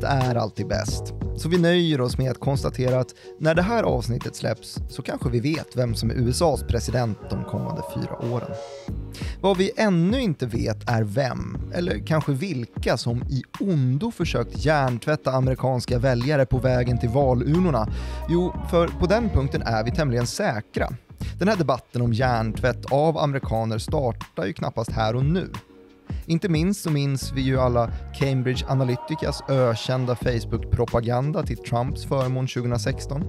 Osvuret är alltid bäst. Så vi nöjer oss med att konstatera att när det här avsnittet släpps så kanske vi vet vem som är USAs president de kommande fyra åren. Vad vi ännu inte vet är vem, eller kanske vilka, som i ondo försökt hjärntvätta amerikanska väljare på vägen till valurnorna. Jo, för på den punkten är vi tämligen säkra. Den här debatten om hjärntvätt av amerikaner startar ju knappast här och nu. Inte minst så minns vi ju alla Cambridge Analyticas ökända Facebook-propaganda till Trumps förmån 2016.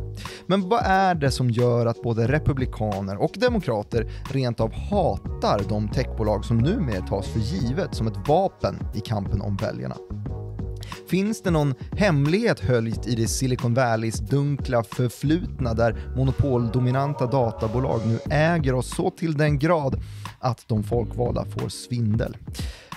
Men vad är det som gör att både republikaner och demokrater rent av hatar de techbolag som numera tas för givet som ett vapen i kampen om väljarna? Finns det någon hemlighet höljt i det Silicon Valleys dunkla förflutna där monopoldominanta databolag nu äger oss så till den grad att de folkvalda får svindel?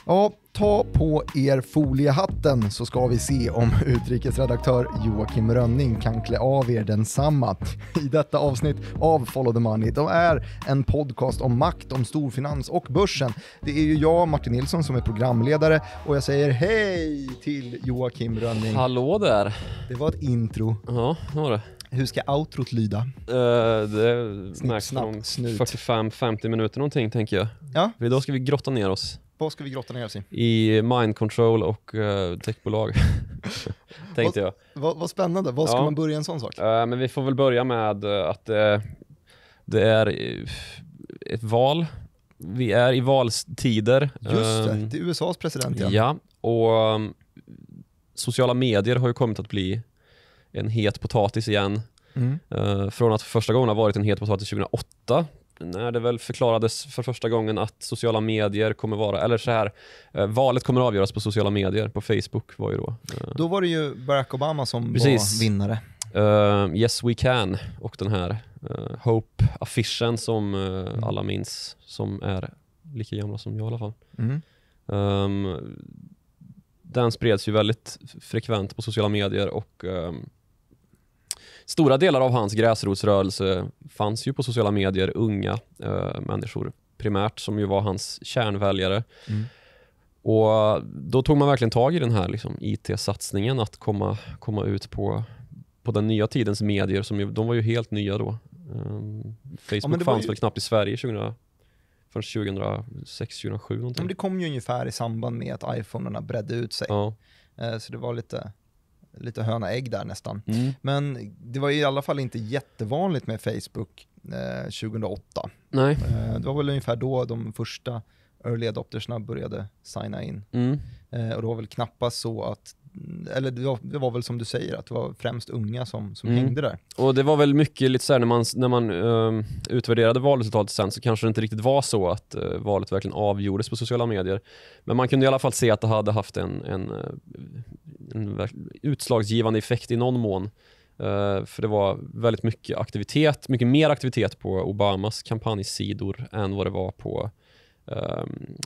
Ja, ta på er foliehatten så ska vi se om utrikesredaktör Joakim Rönning kan klä av er densamma i detta avsnitt av Follow the Money. De är en podcast om makt, om storfinans och börsen. Det är ju jag, Martin Nilsson, som är programledare och jag säger hej till Joakim Rönning. Hallå där. Det var ett intro. Ja, det var det. Hur ska outrot lyda? Uh, det Snipp, märks snapp, om snut. 45-50 minuter någonting tänker jag. Ja. För idag ska vi grotta ner oss Vad ska vi grotta ner oss i? i mind control och uh, techbolag. Tänkte jag. Vad, vad spännande, vad ska Ja. man börja en sån sak? Uh, men vi får väl börja med att det är ett val. Vi är i valstider. Just det, Um, det är USAs president igen. Ja, och um, sociala medier har ju kommit att bli en het potatis igen. Mm. Eh, från att för första gången ha varit en het potatis 2008 när det väl förklarades för första gången att sociala medier kommer vara, eller så här, eh, valet kommer avgöras på sociala medier, på Facebook var ju då. Eh, Då var det ju Barack Obama som Precis. var vinnare. eh, yes we can och den här uh, Hope-affischen som eh, Mm. alla minns, som är lika gamla som jag i alla fall. Mm. Ehm, den spreds ju väldigt frekvent på sociala medier och ehm, stora delar av hans gräsrotsrörelse fanns ju på sociala medier, unga eh, människor primärt, som ju var hans kärnväljare. Mm. Och då tog man verkligen tag i den här liksom, IT-satsningen, att komma, komma ut på, på den nya tidens medier, som ju, de var ju helt nya då. Ehm, Facebook var fanns ju- väl knappt i Sverige 2000, förrän 2006, 2007 någonting. Men det kom ju ungefär i samband med att iPhonerna bredde ut sig. Ja. Eh, Så det var lite, lite höna-ägg där nästan. Mm. Men det var i alla fall inte jättevanligt med Facebook eh, 2008. Nej. Eh, det var väl ungefär då de första early adoptersna började signa in. Mm. Eh, och det var väl knappast så att, eller det var, det var väl som du säger, att det var främst unga som, som Mm. hängde där. Och det var väl mycket lite såhär när man, när man ehm, utvärderade valresultatet sen så kanske det inte riktigt var så att eh, valet verkligen avgjordes på sociala medier. Men man kunde i alla fall se att det hade haft en, en, eh, en utslagsgivande effekt i någon mån. Eh, för det var väldigt mycket aktivitet, mycket mer aktivitet på Obamas kampanjsidor än vad det var på ehm,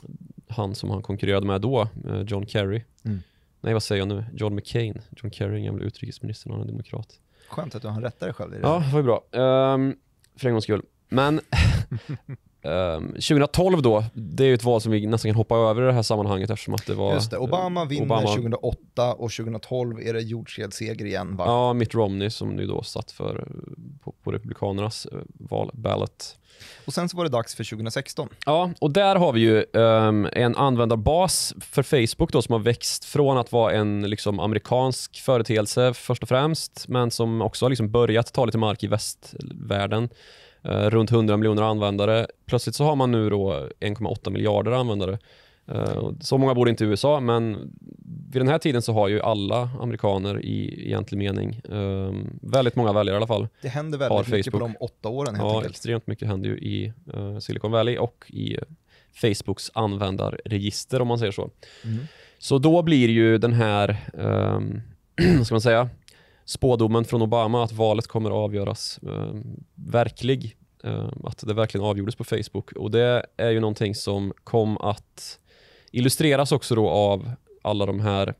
han som han konkurrerade med då, eh, John Kerry. Mm. Nej vad säger jag nu? John McCain. John Kerry, en gammal utrikesminister, han är demokrat. Skönt att du har rättat dig själv i det. Ja, det var ju bra. Um, för en gångs skull. Men ehm, 2012 då, det är ju ett val som vi nästan kan hoppa över i det här sammanhanget eftersom att det var... Just det, Obama vinner Obama- 2008 och 2012 är det jordskredsseger igen va? Ja, Mitt Romney som nu då satt för, eh, på, på Republikanernas uh, valballot. Och sen så var det dags för 2016. Ja, och där har vi ju ehm, en användarbas för Facebook då som har växt från att vara en liksom, amerikansk företeelse först och främst, men som också har liksom börjat ta lite mark i västvärlden. Eh, runt 100 miljoner användare. Plötsligt så har man nu då 1,8 miljarder användare. Eh, så många bor inte i USA, men vid den här tiden så har ju alla amerikaner i egentlig mening ehm, väldigt många väljare i alla fall. Det händer väldigt mycket på de åtta åren helt Ja, enkelt. extremt mycket händer ju i eh, Silicon Valley och i Facebooks användarregister om man säger så. Mm. Så då blir ju den här, um, vad ska man säga, spådomen från Obama att valet kommer att avgöras eh, verklig. Eh, att det verkligen avgjordes på Facebook. Och det är ju någonting som kom att illustreras också då av alla de här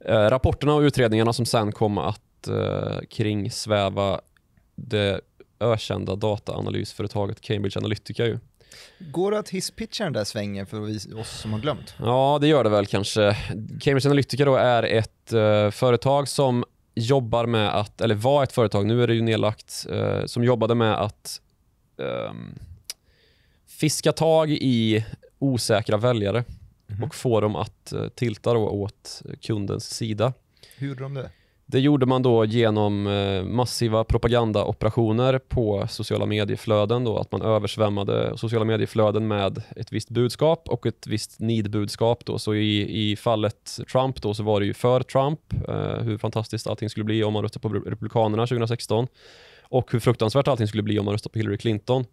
eh, rapporterna och utredningarna som sen kom att eh, kringsväva det ökända dataanalysföretaget Cambridge Analytica ju. Går det att hisspitcha den där svängen för oss som har glömt? Ja, det gör det väl kanske. Cambridge Analytica då är ett uh, företag som jobbar med att, eller var ett företag, nu är det ju nedlagt, uh, som jobbade med att um, fiska tag i osäkra väljare mm -hmm. och få dem att uh, tilta då åt kundens sida. Hur gjorde de det? Det gjorde man då genom eh, massiva propagandaoperationer på sociala medieflöden. Då, att man översvämmade sociala medieflöden med ett visst budskap och ett visst nidbudskap. Då. Så i, i fallet Trump då, så var det ju för Trump, eh, hur fantastiskt allting skulle bli om man röstade på Republikanerna 2016 och hur fruktansvärt allting skulle bli om man röstade på Hillary Clinton.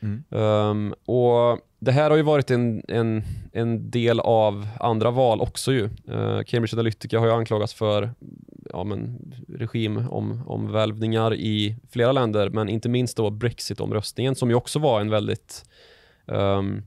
Mm. Um, och Det här har ju varit en, en, en del av andra val också. ju. Uh, Cambridge Analytica har ju anklagats för ja, men, regim om, om välvningar i flera länder, men inte minst då Brexit-omröstningen som ju också var en väldigt um,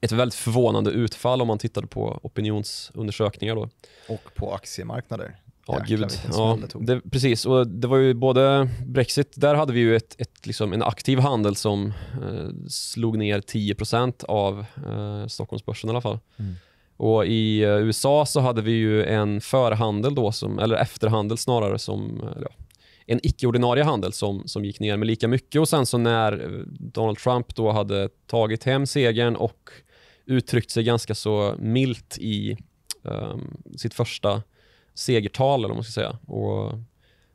ett väldigt förvånande utfall om man tittade på opinionsundersökningar. Då. Och på aktiemarknader. Ja, gud. Ja, det, precis, och det var ju både Brexit, där hade vi ju ett, ett, liksom en aktiv handel som eh, slog ner 10% av eh, Stockholmsbörsen i alla fall. Mm. Och i eh, USA så hade vi ju en förhandel då, som, eller efterhandel snarare, som ja, en icke-ordinarie handel som, som gick ner med lika mycket och sen så när eh, Donald Trump då hade tagit hem segern och uttryckt sig ganska så milt i um, sitt första segertal eller vad man ska säga och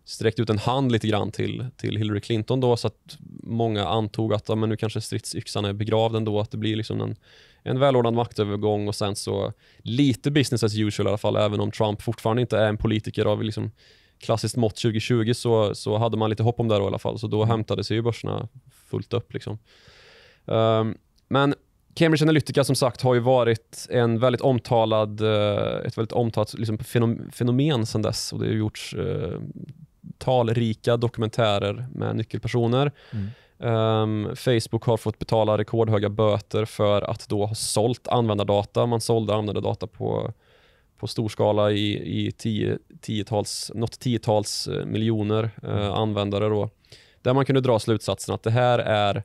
sträckt ut en hand lite grann till, till Hillary Clinton då så att många antog att ja, men nu kanske stridsyxan är begravd ändå, att det blir liksom en, en välordnad maktövergång och sen så lite business as usual i alla fall, även om Trump fortfarande inte är en politiker av liksom klassiskt mått 2020 så, så hade man lite hopp om det då i alla fall, så då mm. hämtade sig ju börserna fullt upp. Liksom. Um, men Cambridge Analytica som sagt har ju varit en väldigt omtalad, eh, ett väldigt omtalat liksom, fenomen sedan dess och det har gjorts uh, talrika dokumentärer med nyckelpersoner. Mm. Um, Facebook har fått betala rekordhöga böter för att då ha sålt användardata. Man sålde användardata på, på stor skala i, i tio, tiotals, något tiotals eh, miljoner uh, användare. Då, där man kunde dra slutsatsen att det här är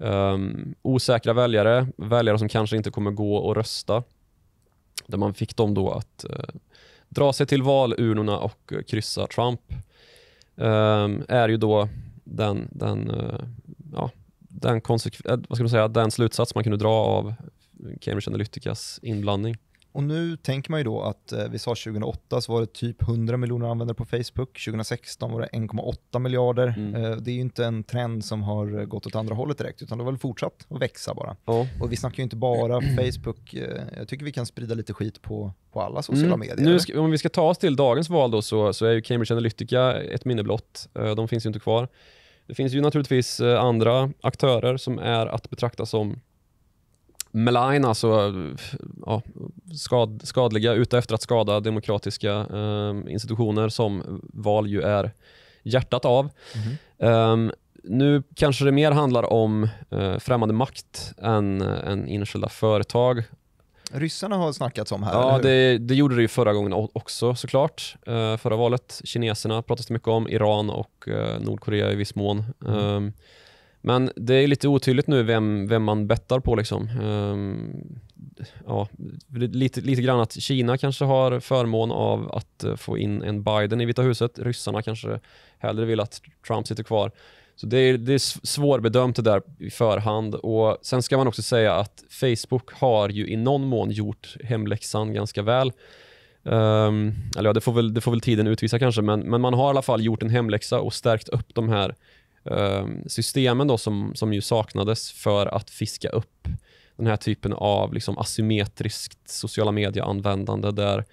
um, osäkra väljare, väljare som kanske inte kommer gå och rösta. Där man fick dem då att uh, dra sig till valurnorna och kryssa Trump. Um, är ju då den, den uh, ja, den, eh, vad ska man säga, den slutsats man kunde dra av Cambridge Analyticas inblandning. Och nu tänker man ju då att eh, vi sa 2008 så var det typ 100 miljoner användare på Facebook, 2016 var det 1,8 miljarder. Mm. Eh, det är ju inte en trend som har gått åt andra hållet direkt, utan det har väl fortsatt att växa bara. Ja. Och vi snackar ju inte bara Facebook, eh, jag tycker vi kan sprida lite skit på, på alla sociala mm. medier. Nu ska, om vi ska ta oss till dagens val då så, så är ju Cambridge Analytica ett minne blott. Eh, de finns ju inte kvar. Det finns ju naturligtvis eh, andra aktörer som är att betrakta som malign, alltså ja, skad, skadliga, ute efter att skada demokratiska eh, institutioner som val ju är hjärtat av. Mm. Um, nu kanske det mer handlar om uh, främmande makt än, än enskilda företag Ryssarna har snackats om här, Ja, det, det, gjorde det ju förra gången också såklart. Uh, förra valet. Kineserna pratas det mycket om, Iran och uh, Nordkorea i viss mån. Mm. Um, men det är lite otydligt nu vem, vem man bettar på. Liksom. Um, ja, lite, lite grann att Kina kanske har förmån av att eh, få in en Biden i Vita huset. Ryssarna kanske hellre vill att Trump sitter kvar. Så det är, det är svårbedömt det där i förhand. Och Sen ska man också säga att Facebook har ju i någon mån gjort hemläxan ganska väl. Um, eller ja, det får, väl, det får väl tiden utvisa kanske, men, men man har i alla fall gjort en hemläxa och stärkt upp de här Ehm, systemen då som, som ju saknades för att fiska upp den här typen av liksom asymmetriskt sociala medieanvändande där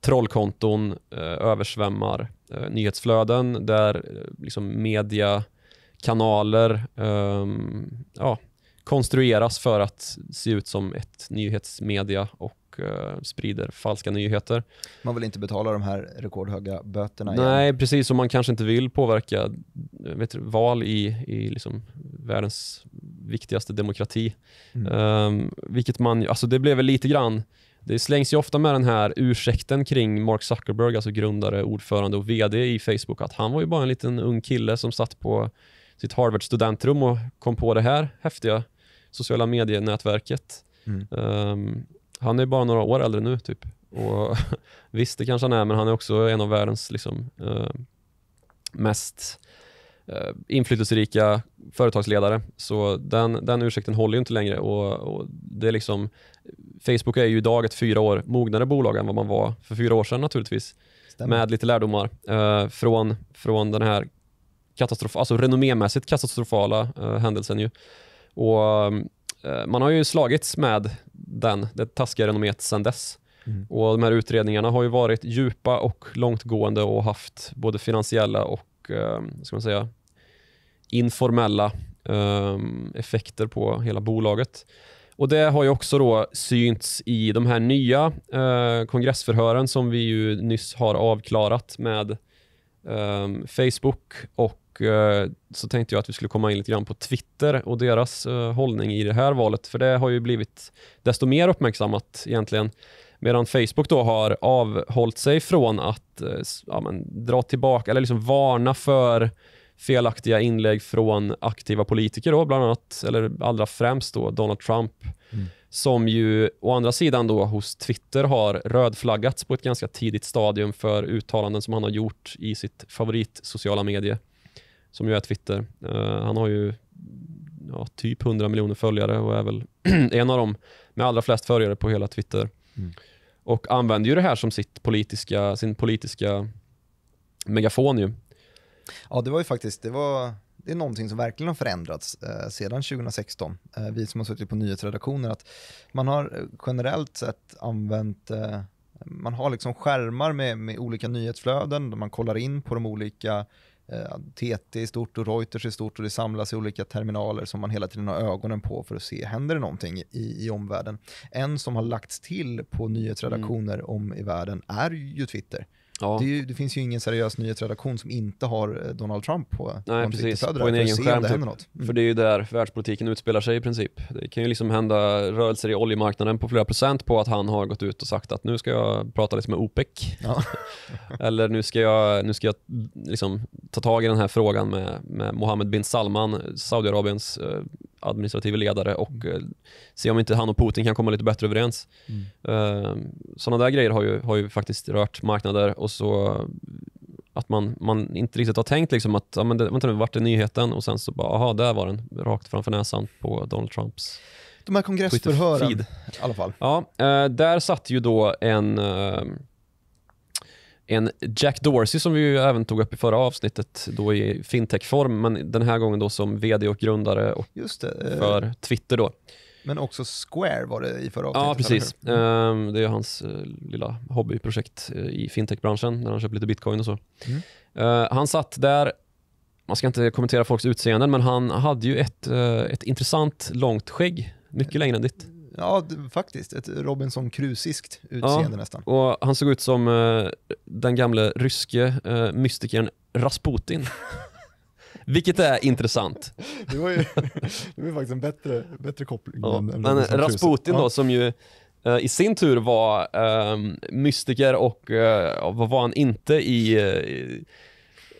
trollkonton eh, översvämmar eh, nyhetsflöden, där eh, liksom mediekanaler ehm, ja, konstrueras för att se ut som ett nyhetsmedia och uh, sprider falska nyheter. Man vill inte betala de här rekordhöga böterna Nej, igen. precis. Och man kanske inte vill påverka vet du, val i, i liksom världens viktigaste demokrati. Mm. Um, vilket man, alltså det blev väl lite grann det slängs ju ofta med den här ursäkten kring Mark Zuckerberg, alltså grundare, ordförande och VD i Facebook, att han var ju bara en liten ung kille som satt på sitt Harvard studentrum och kom på det här häftiga sociala medienätverket. Mm. Um, han är bara några år äldre nu typ. Och visst, det kanske han är, men han är också en av världens liksom, uh, mest uh, inflytelserika företagsledare. Så den, den ursäkten håller ju inte längre. Och, och, det är liksom, Facebook är ju idag ett fyra år mognare bolag än vad man var för fyra år sedan naturligtvis. Stämmer. Med lite lärdomar uh, från, från den här katastrof alltså renommémässigt katastrofala händelsen. Ju. Och man har ju slagits med den, det taskiga renomméet sedan dess. Mm. Och De här utredningarna har ju varit djupa och långtgående och haft både finansiella och eh, ska man säga, informella eh, effekter på hela bolaget. Och Det har ju också då synts i de här nya eh, kongressförhören som vi ju nyss har avklarat med eh, Facebook och Eh, så tänkte jag att vi skulle komma in lite grann på Twitter och deras uh, hållning i det här valet. För det har ju blivit desto mer uppmärksammat egentligen. Medan Facebook då har avhållit sig från att uh, ja, men, dra tillbaka eller liksom varna för felaktiga inlägg från aktiva politiker då, bland annat, eller allra främst då Donald Trump. Mm. Som ju å andra sidan då hos Twitter har rödflaggats på ett ganska tidigt stadium för uttalanden som han har gjort i sitt favorit sociala medie som ju är Twitter. Uh, han har ju ja, typ 100 miljoner följare och är väl en av dem med allra flest följare på hela Twitter. Mm. Och använder ju det här som sitt politiska, sin politiska megafon ju. Ja, det var ju faktiskt, det var det är någonting som verkligen har förändrats eh, sedan 2016. Eh, vi som har suttit på nyhetsredaktioner, att man har eh, generellt sett använt eh, man har liksom skärmar med, med olika nyhetsflöden där man kollar in på de olika TT eh, är stort och Reuters är stort och det samlas i olika terminaler som man hela tiden har ögonen på för att se, händer det någonting i, i omvärlden? En som har lagts till på nyhetsredaktioner mm. om i världen är ju Twitter. Ja. Det, ju, det, finns ju ingen seriös nyhetsredaktion som inte har eh, Donald Trump på Nej, precis. På en egen skärm. Typ. Mm. För det är ju där världspolitiken utspelar sig i princip. Det kan ju liksom hända rörelser i oljemarknaden på flera procent på att han har gått ut och sagt att nu ska jag prata lite med OPEC. Ja. Eller nu ska jag, nu ska jag liksom ta tag i den här frågan med, med Mohammed bin Salman, Saudiarabiens eh, administrativa ledare och mm. eh, se om inte han och Putin kan komma lite bättre överens. Mm. Eh, sådana där grejer har ju, har ju faktiskt rört marknader och så att man, man inte riktigt har tänkt liksom att, ja men det, vänta nu, vart är nyheten? Och sen så bara, aha, där var den, rakt framför näsan på Donald Trumps De här kongressförhören i alla fall. Ja, eh, där satt ju då en eh, en Jack Dorsey som vi ju även tog upp i förra avsnittet då i fintech-form men den här gången då som vd och grundare och det, eh, för Twitter då. Men också Square var det i förra avsnittet? Ja, precis. Mm. det är hans uh, lilla hobbyprojekt uh, i fintech-branschen när han köper lite bitcoin och så. Mm. Han satt där, man ska inte kommentera folks utseenden, men han hade ju ett, ett intressant långt skägg. Mycket längre än ditt. Ja, faktiskt. Ett Robinson Crusoiskt utseende ja, nästan. Och han såg ut som uh, den gamle ryske uh, mystikern Rasputin. Vilket är intressant. Det var ju det var faktiskt en bättre, bättre koppling. Ja, än, men Rasputin då, som ju uh, i sin tur var um, mystiker och vad var han inte i, i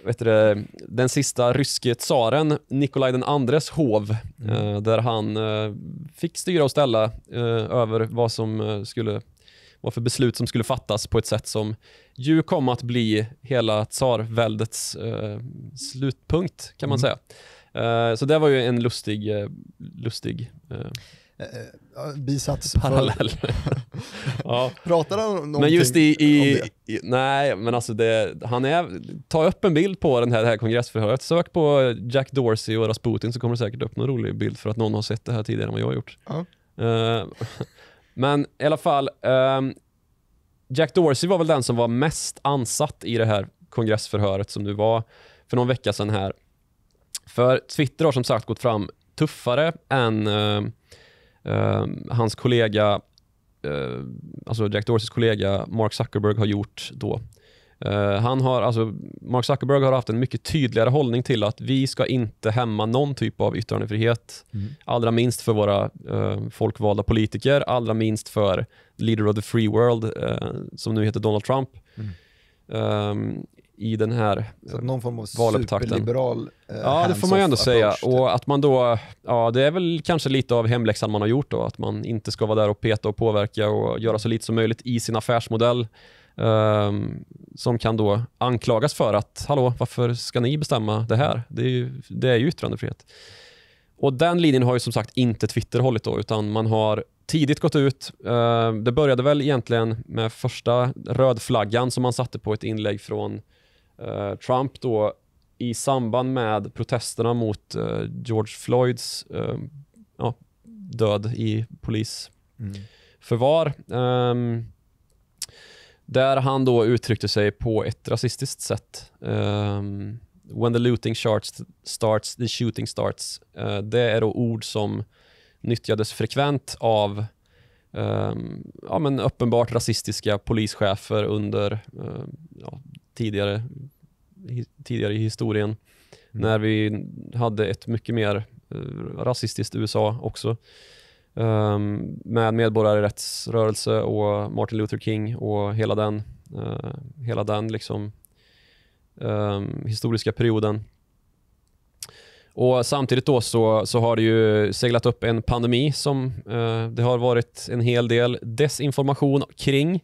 vet du, den sista ryske tsaren Nikolaj den andres hov mm. eh, där han eh, fick styra och ställa eh, över vad som eh, skulle vad för beslut som skulle fattas på ett sätt som ju kom att bli hela tsarväldets eh, slutpunkt kan man mm. säga. Eh, så det var ju en lustig, lustig Eh, bisats Parallell. ja. Pratar han någonting men just i, i, i, Nej, men alltså det, han är, ta upp en bild på den här, det här kongressförhöret. Sök på Jack Dorsey och Rasputin så kommer det säkert upp någon rolig bild för att någon har sett det här tidigare än vad jag har gjort. Ja. Uh, men i alla fall, um, Jack Dorsey var väl den som var mest ansatt i det här kongressförhöret som nu var för någon vecka sedan här. För Twitter har som sagt gått fram tuffare än Uh, hans kollega, uh, alltså Jack Dorseys kollega Mark Zuckerberg har gjort då. Uh, han har, alltså, Mark Zuckerberg har haft en mycket tydligare hållning till att vi ska inte hämma någon typ av yttrandefrihet. Mm. Allra minst för våra uh, folkvalda politiker, allra minst för leader of the free world, som nu heter Donald Trump. Mm. Um, i den här Så någon form av valupptakten. superliberal eh, Ja, det får man ju ändå säga. typ. Och att man då, ja det är väl kanske lite av hemläxan man har gjort då, att man inte ska vara där och peta och påverka och göra så lite som möjligt i sin affärsmodell. ehm, som kan då anklagas för att, hallå, varför ska ni bestämma det här? Det är ju, det är ju yttrandefrihet. Och den linjen har ju som sagt inte Twitter hållit då, utan man har tidigt gått ut. eh, det började väl egentligen med första rödflaggan som man satte på ett inlägg från Trump då i samband med protesterna mot eh, George Floyds eh, ja, död i polisförvar. Mm. Ehm, där han då uttryckte sig på ett rasistiskt sätt. Ehm, When the looting starts, starts the shooting starts. Eh, det är då ord som nyttjades frekvent av ehm, ja, men uppenbart rasistiska polischefer under eh, ja, tidigare, tidigare i historien. När vi hade ett mycket mer eh, rasistiskt USA också. Ehm, med medborgarrättsrörelse och Martin Luther King och hela den, eh, hela den liksom, ehm, historiska perioden. Och Samtidigt då så, så har det ju seglat upp en pandemi som eh, det har varit en hel del desinformation kring.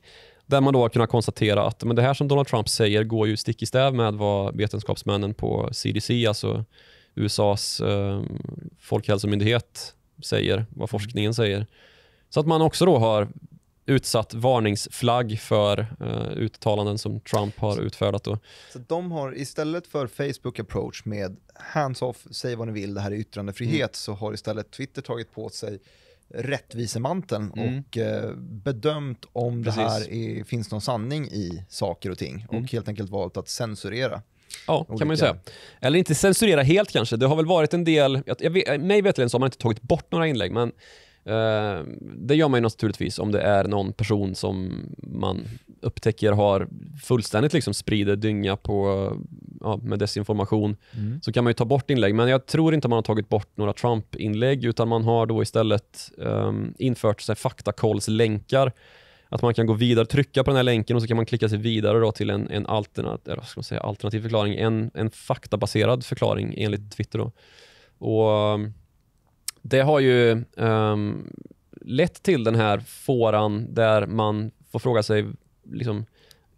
Där man då har kunnat konstatera att men det här som Donald Trump säger går ju stick i stäv med vad vetenskapsmännen på CDC, alltså USAs eh, folkhälsomyndighet, säger, vad forskningen säger. Så att man också då har utsatt varningsflagg för eh, uttalanden som Trump har utfärdat. Då. Så de har istället för Facebook approach med hands-off, säg vad ni vill, det här är yttrandefrihet, Mm. så har istället Twitter tagit på sig rättvisemanteln Mm. och eh, bedömt om Precis. det här är, finns någon sanning i saker och ting Mm. och helt enkelt valt att censurera. Ja, kan man ju Olika- säga. Eller inte censurera helt kanske. Det har väl varit en del, jag, jag vet, mig veterligen så har man inte tagit bort några inlägg, men det gör man ju naturligtvis om det är någon person som man upptäcker har fullständigt liksom sprider dynga på, ja, med desinformation. Så kan man ju ta bort inlägg, men jag tror inte man har tagit bort några Trump-inlägg, utan man har då istället um, infört så här faktakollslänkar att man kan gå vidare, trycka på den här länken och så kan man klicka sig vidare då till en, en alternat, eller vad ska säga, alternativ förklaring, en, en faktabaserad förklaring enligt Twitter. Då. Och um, Det har ju um, lett till den här fåran där man får fråga sig liksom,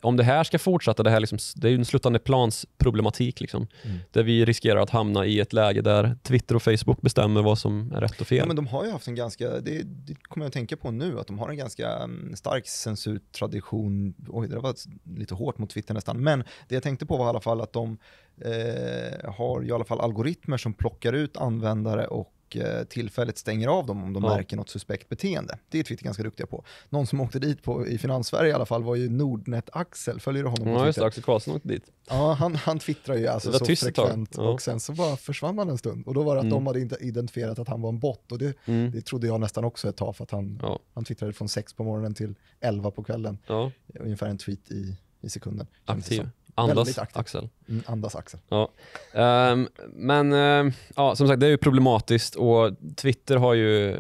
om det här ska fortsätta, det, här liksom, det är en sluttande plans problematik liksom, Mm. där vi riskerar att hamna i ett läge där Twitter och Facebook bestämmer vad som är rätt och fel. Ja, men de har ju haft en ganska, det, det kommer jag att tänka på nu, att de har en ganska mm, stark censurtradition. Oj, det var lite hårt mot Twitter nästan. Men det jag tänkte på var i alla fall att de eh, har i alla fall algoritmer som plockar ut användare och eh, tillfälligt stänger av dem om de Ja. märker något suspekt beteende. Det är Twitter ganska duktiga på. Någon som åkte dit på, i Finanssverige i alla fall var ju Nordnet-Axel, följer du honom på Ja, just det. Twitter? Axel Karlsson åkte dit. Ja, han, han twittrar ju alltså så frekvent Ja. och sen så bara försvann han en stund. Och då var det att Mm. de hade inte identifierat att han var en bot och det, Mm. det trodde jag nästan också ett tag för att han, Ja, han twittrade från 6 på morgonen till 11 på kvällen. ja, Ungefär en tweet i, i sekunden. aktiv. Andas, aktiv. Axel. Mm, andas Axel. Ja. Ehm, men ehm, ja, som sagt, det är ju problematiskt och Twitter har ju,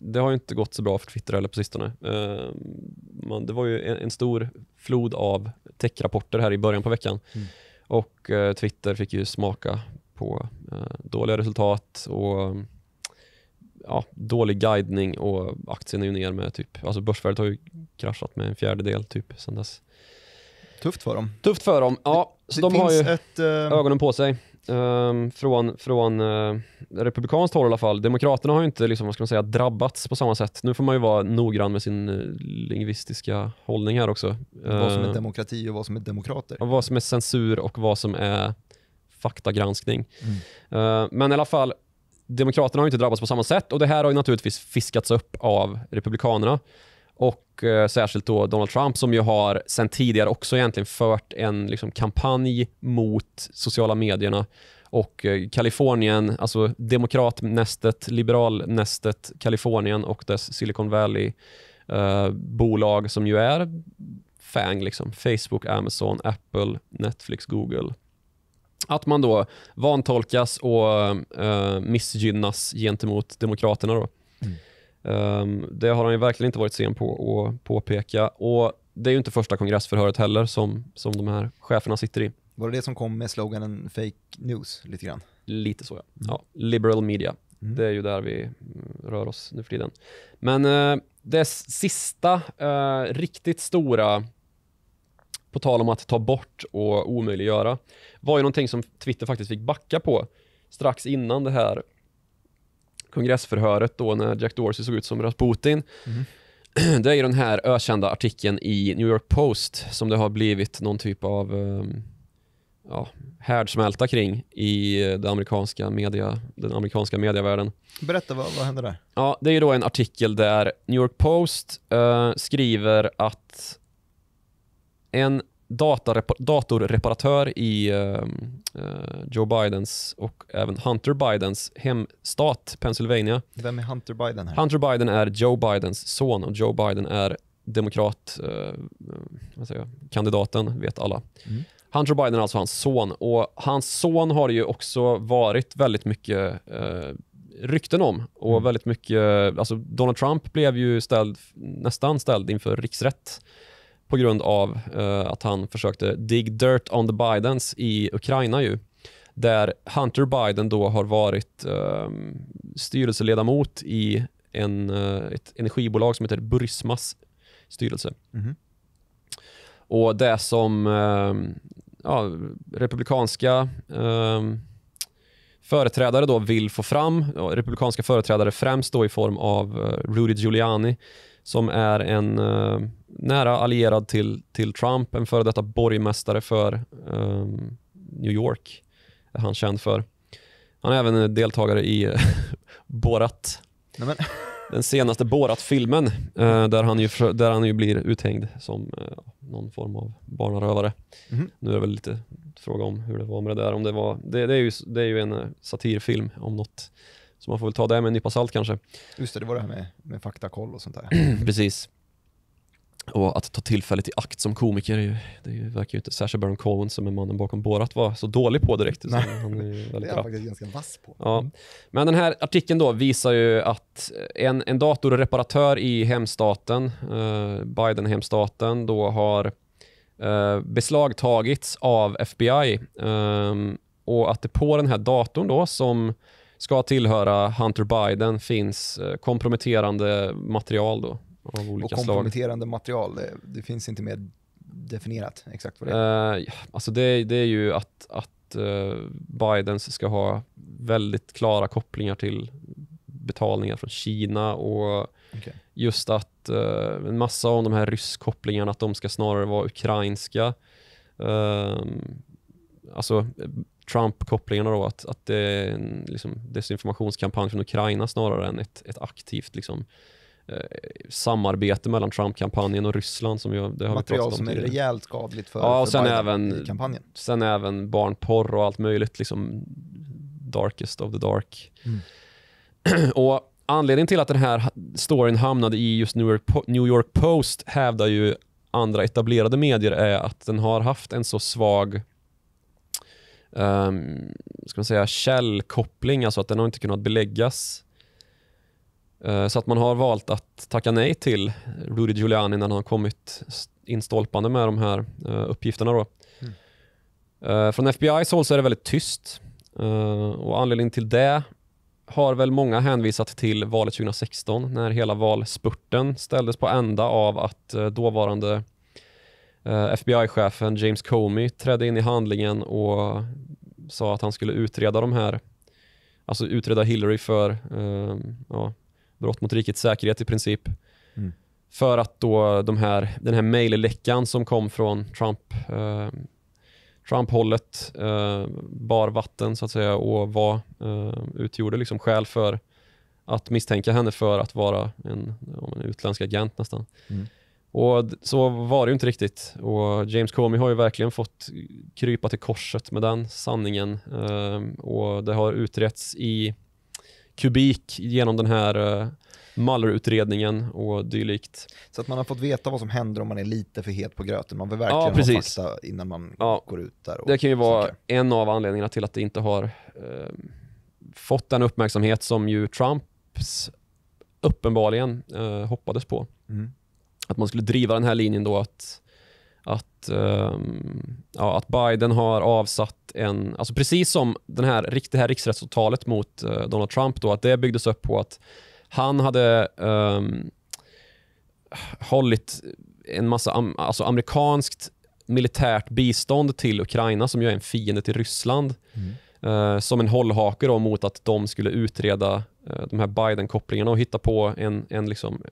det har ju inte gått så bra för Twitter heller på sistone. Ehm, man, det var ju en, en stor flod av techrapporter här i början på veckan Mm. och eh, Twitter fick ju smaka på eh, dåliga resultat och ja, dålig guidning och aktien är ju ner med typ, alltså börsvärdet har ju kraschat med en fjärdedel typ sedan dess. Tufft för dem. Tufft för dem. Ja, så det de har ju ett... eh, ögonen på sig. ehm, från från uh, republikanskt håll i alla fall. Demokraterna har ju inte liksom, vad ska man säga, drabbats på samma sätt. Nu får man ju vara noggrann med sin uh, lingvistiska hållning här också. vad som är Eh, demokrati och vad som är demokrater. och vad som är censur och vad som är faktagranskning. Mm. Eh, men i alla fall, Demokraterna har ju inte drabbats på samma sätt och det här har ju naturligtvis fiskats upp av Republikanerna. Och eh, särskilt då Donald Trump som ju har sen tidigare också egentligen fört en liksom, kampanj mot sociala medierna och eh, Kalifornien, alltså demokratnästet, liberalnästet Kalifornien och dess Silicon Valley eh, bolag som ju är FANG, liksom, Facebook, Amazon, Apple, Netflix, Google. Att man då vantolkas och eh, missgynnas gentemot demokraterna. Då. Mm. Ehm, det har han ju verkligen inte varit sen på att påpeka. Och det är ju inte första kongressförhöret heller som, som de här cheferna sitter i. Var det det som kom med sloganen fake news lite grann? Lite så ja. Mm. ja liberal media. Mm. Det är ju där vi mm, rör oss nu för tiden. Men eh, det sista eh, riktigt stora, på tal om att ta bort och omöjliggöra, var ju någonting som Twitter faktiskt fick backa på strax innan det här kongressförhöret då när Jack Dorsey såg ut som Rasputin. Mm. Det är ju den här ökända artikeln i New York Post som det har blivit någon typ av um, ja, härdsmälta kring i eh, den amerikanska, media, den amerikanska medievärlden. Berätta, vad, vad hände där? Ja, det är ju då en artikel där New York Post eh, skriver att en datarep- datorreparatör i eh, Joe Bidens och även Hunter Bidens hemstat Pennsylvania. Vem är Hunter Biden här? Hunter Biden är Joe Bidens son och Joe Biden är demokrat, vad säger kandidaten, vet alla. Mm. Hunter Biden är alltså hans son och hans son har det ju också varit väldigt mycket eh, rykten om och Mm. väldigt mycket, alltså Donald Trump blev ju ställd, nästan ställd inför riksrätt på grund av eh, att han försökte dig dirt on the Bidens i Ukraina ju. Där Hunter Biden då har varit eh, styrelseledamot i en, eh, ett energibolag som heter Burismas styrelse. Mhm. Och det som eh, ja, republikanska eh, företrädare då vill få fram, ja, republikanska företrädare främst då i form av eh, Rudy Giuliani som är en eh, nära allierad till, till Trump, en före detta borgmästare för eh, New York är han känd för. Han är även en deltagare i Borat, Nej, men, den senaste Borat-filmen eh, där, han ju, där han ju blir uthängd som eh, någon form av barnarövare. Mhm. Nu är det väl lite fråga om hur det var med det där. Om det, var, det, det, är, ju, det är ju en eh, satirfilm om något. Så man får väl ta det med en nypa salt kanske. just det, det var det här med, med faktakoll och sånt där. Precis. Och att ta tillfället i akt som komiker, är ju, det ju, verkar ju inte Sacha Baron Cohen som är mannen bakom Borat vara så dålig på direkt. Nej. han är Det är han faktiskt ganska vass på. Ja. Men den här artikeln då visar ju att en, en datorreparatör i hemstaten, eh, Biden-hemstaten, då har eh, beslagtagits av FBI ehm, och att det på den här datorn då som ska tillhöra Hunter Biden finns eh, komprometterande material då av Och olika slag. material, det, det finns inte mer definierat exakt vad det är. Eh, alltså det, det är ju att, att eh, Bidens ska ha väldigt klara kopplingar till betalningar från Kina och Okej. just att eh, en massa av de här rysskopplingarna att de ska snarare vara ukrainska. Ehm, alltså Trump-kopplingarna då, att, att det är en liksom, desinformationskampanj från Ukraina snarare än ett, ett aktivt liksom, samarbete mellan Trump-kampanjen och Ryssland som jag, det har vi Material om som är rejält skadligt för, Ja, och för sen Biden även- i kampanjen. Sen även barnporr och allt möjligt, liksom darkest of the dark. Mm. och anledningen till att den här storyn hamnade i just New York, New York Post hävdar ju andra etablerade medier är att den har haft en så svag um, ska man säga, källkoppling, alltså att den har inte kunnat beläggas. Eh, så att man har valt att tacka nej till Rudy Giuliani när han har kommit instolpande med de här eh, uppgifterna. Då. Mm. Eh, från FBI's håll så är det väldigt tyst och anledningen till det har väl många hänvisat till valet 2016 när hela valspurten ställdes på ända av att dåvarande FBI-chefen James Comey trädde in i handlingen och sa att han skulle utreda de här, alltså utreda Hillary för ja, brott mot rikets säkerhet i princip. Mm. För att då de här, den här mejlläckan som kom från Trump eh, Trump-hållet eh, bar vatten så att säga och var, eh, utgjorde liksom skäl för att misstänka henne för att vara en, en utländsk agent nästan. Mm. Och så var det ju inte riktigt. Och James Comey har ju verkligen fått krypa till korset med den sanningen. Eh, och det har utretts i kubik genom den här eh, Mueller-utredningen och dylikt. Så att man har fått veta vad som händer om man är lite för het på gröten. Man vill verkligen Ja, ha precis. fakta innan man Ja. går ut där. Och Det kan ju vara snackar. en av anledningarna till att det inte har eh, fått den uppmärksamhet som ju Trumps uppenbarligen eh, hoppades på. Mm. Att man skulle driva den här linjen då att, att, ehm, ja, att Biden har avsatt en, alltså precis som den här, det här riksrättsåtalet mot eh, Donald Trump, då, att det byggdes upp på att han hade um, hållit en massa am, alltså amerikanskt militärt bistånd till Ukraina som ju är en fiende till Ryssland eh, som en hållhake då mot att de skulle utreda eh, de här Biden-kopplingarna och hitta på en, en liksom,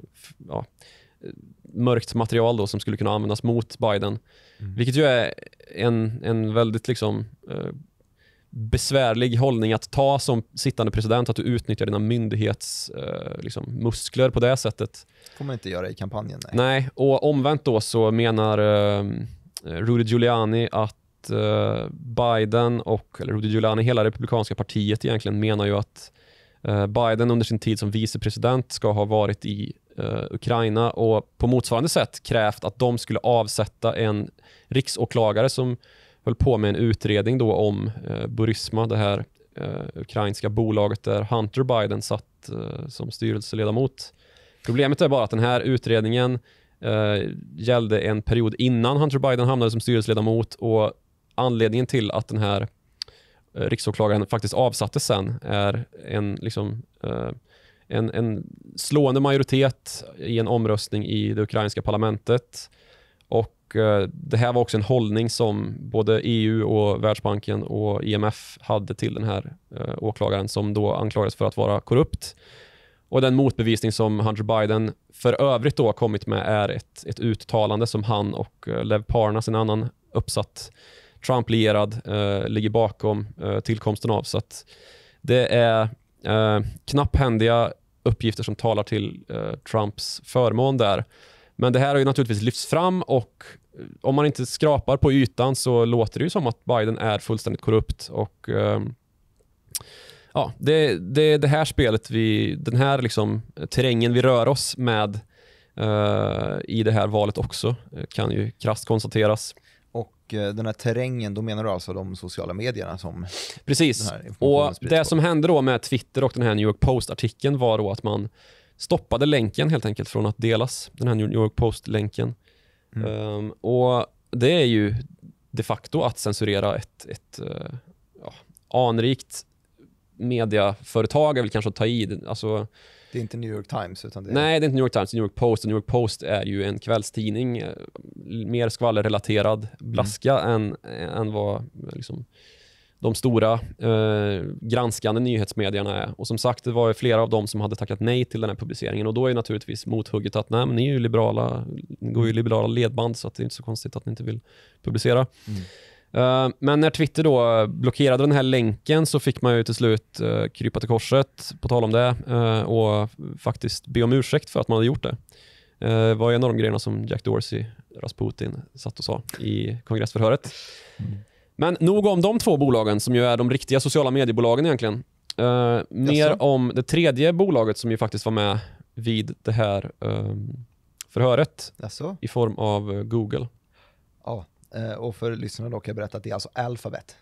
ja, mörkt material då som skulle kunna användas mot Biden. Mm. Vilket ju är en, en väldigt liksom, eh, besvärlig hållning att ta som sittande president, att du utnyttjar dina myndighetsmuskler eh, liksom, muskler på det sättet. får man inte göra i kampanjen. Nej. Nej, och omvänt då så menar eh, Rudy Giuliani att eh, Biden och, eller Rudy Giuliani, hela republikanska partiet egentligen menar ju att Eh, Biden under sin tid som vicepresident ska ha varit i eh, Ukraina och på motsvarande sätt krävt att de skulle avsätta en riksåklagare som höll på med en utredning då om eh, Burisma, det här ukrainska bolaget där Hunter Biden satt som styrelseledamot. Problemet är bara att den här utredningen gällde en period innan Hunter Biden hamnade som styrelseledamot och anledningen till att den här Eh, riksåklagaren faktiskt avsattes sen är en, liksom, eh, en, en slående majoritet i en omröstning i det ukrainska parlamentet. Och eh, Det här var också en hållning som både EU, och Världsbanken och IMF hade till den här eh, åklagaren som då anklagades för att vara korrupt. Och Den motbevisning som Hunter Biden för övrigt då kommit med är ett, ett uttalande som han och eh, Lev Parnas, en annan uppsatt Trump-lierad, eh, ligger bakom eh, tillkomsten av. Så att det är eh, knapphändiga uppgifter som talar till eh, Trumps förmån där. Men det här har ju naturligtvis lyfts fram och eh, om man inte skrapar på ytan så låter det ju som att Biden är fullständigt korrupt. Och eh, ja, det, det är det här spelet, vi, den här liksom, terrängen vi rör oss med eh, i det här valet också, eh, kan ju krasst konstateras. Eh, den här terrängen, då menar du alltså de sociala medierna som Precis. Och det som hände då med Twitter och den här New York Post-artikeln var då att man stoppade länken helt enkelt från att delas, den här New York Post-länken. Mm. Ehm, och det är ju de facto att censurera ett, ett eh, ja, anrikt mediaföretag, är väl kanske att ta i. Alltså, Det är inte New York Times utan det är... Nej, det är inte New York Times, det är New York Post. Och New York Post är ju en kvällstidning, eh, mer skvallerrelaterad blaska än, än vad liksom, de stora eh, granskande nyhetsmedierna är. Och som sagt, det var ju flera av dem som hade tackat nej till den här publiceringen och då är naturligtvis mothugget att nej, men ni är ju liberala, ni går ju liberala ledband så att det är inte så konstigt att ni inte vill publicera. Eh, men när Twitter då blockerade den här länken så fick man ju till slut uh, krypa till korset, på tal om det, eh, och faktiskt be om ursäkt för att man hade gjort det. Eh, Det var en av de grejerna som Jack Dorsey, Rasputin, satt och sa i kongressförhöret. Men nog om de två bolagen som ju är de riktiga sociala mediebolagen egentligen. Eh, mer om det tredje bolaget som ju faktiskt var med vid det här förhöret i form av eh, Google. Ja, eh, och för lyssnarna då kan jag berätta att det är alltså Alphabet.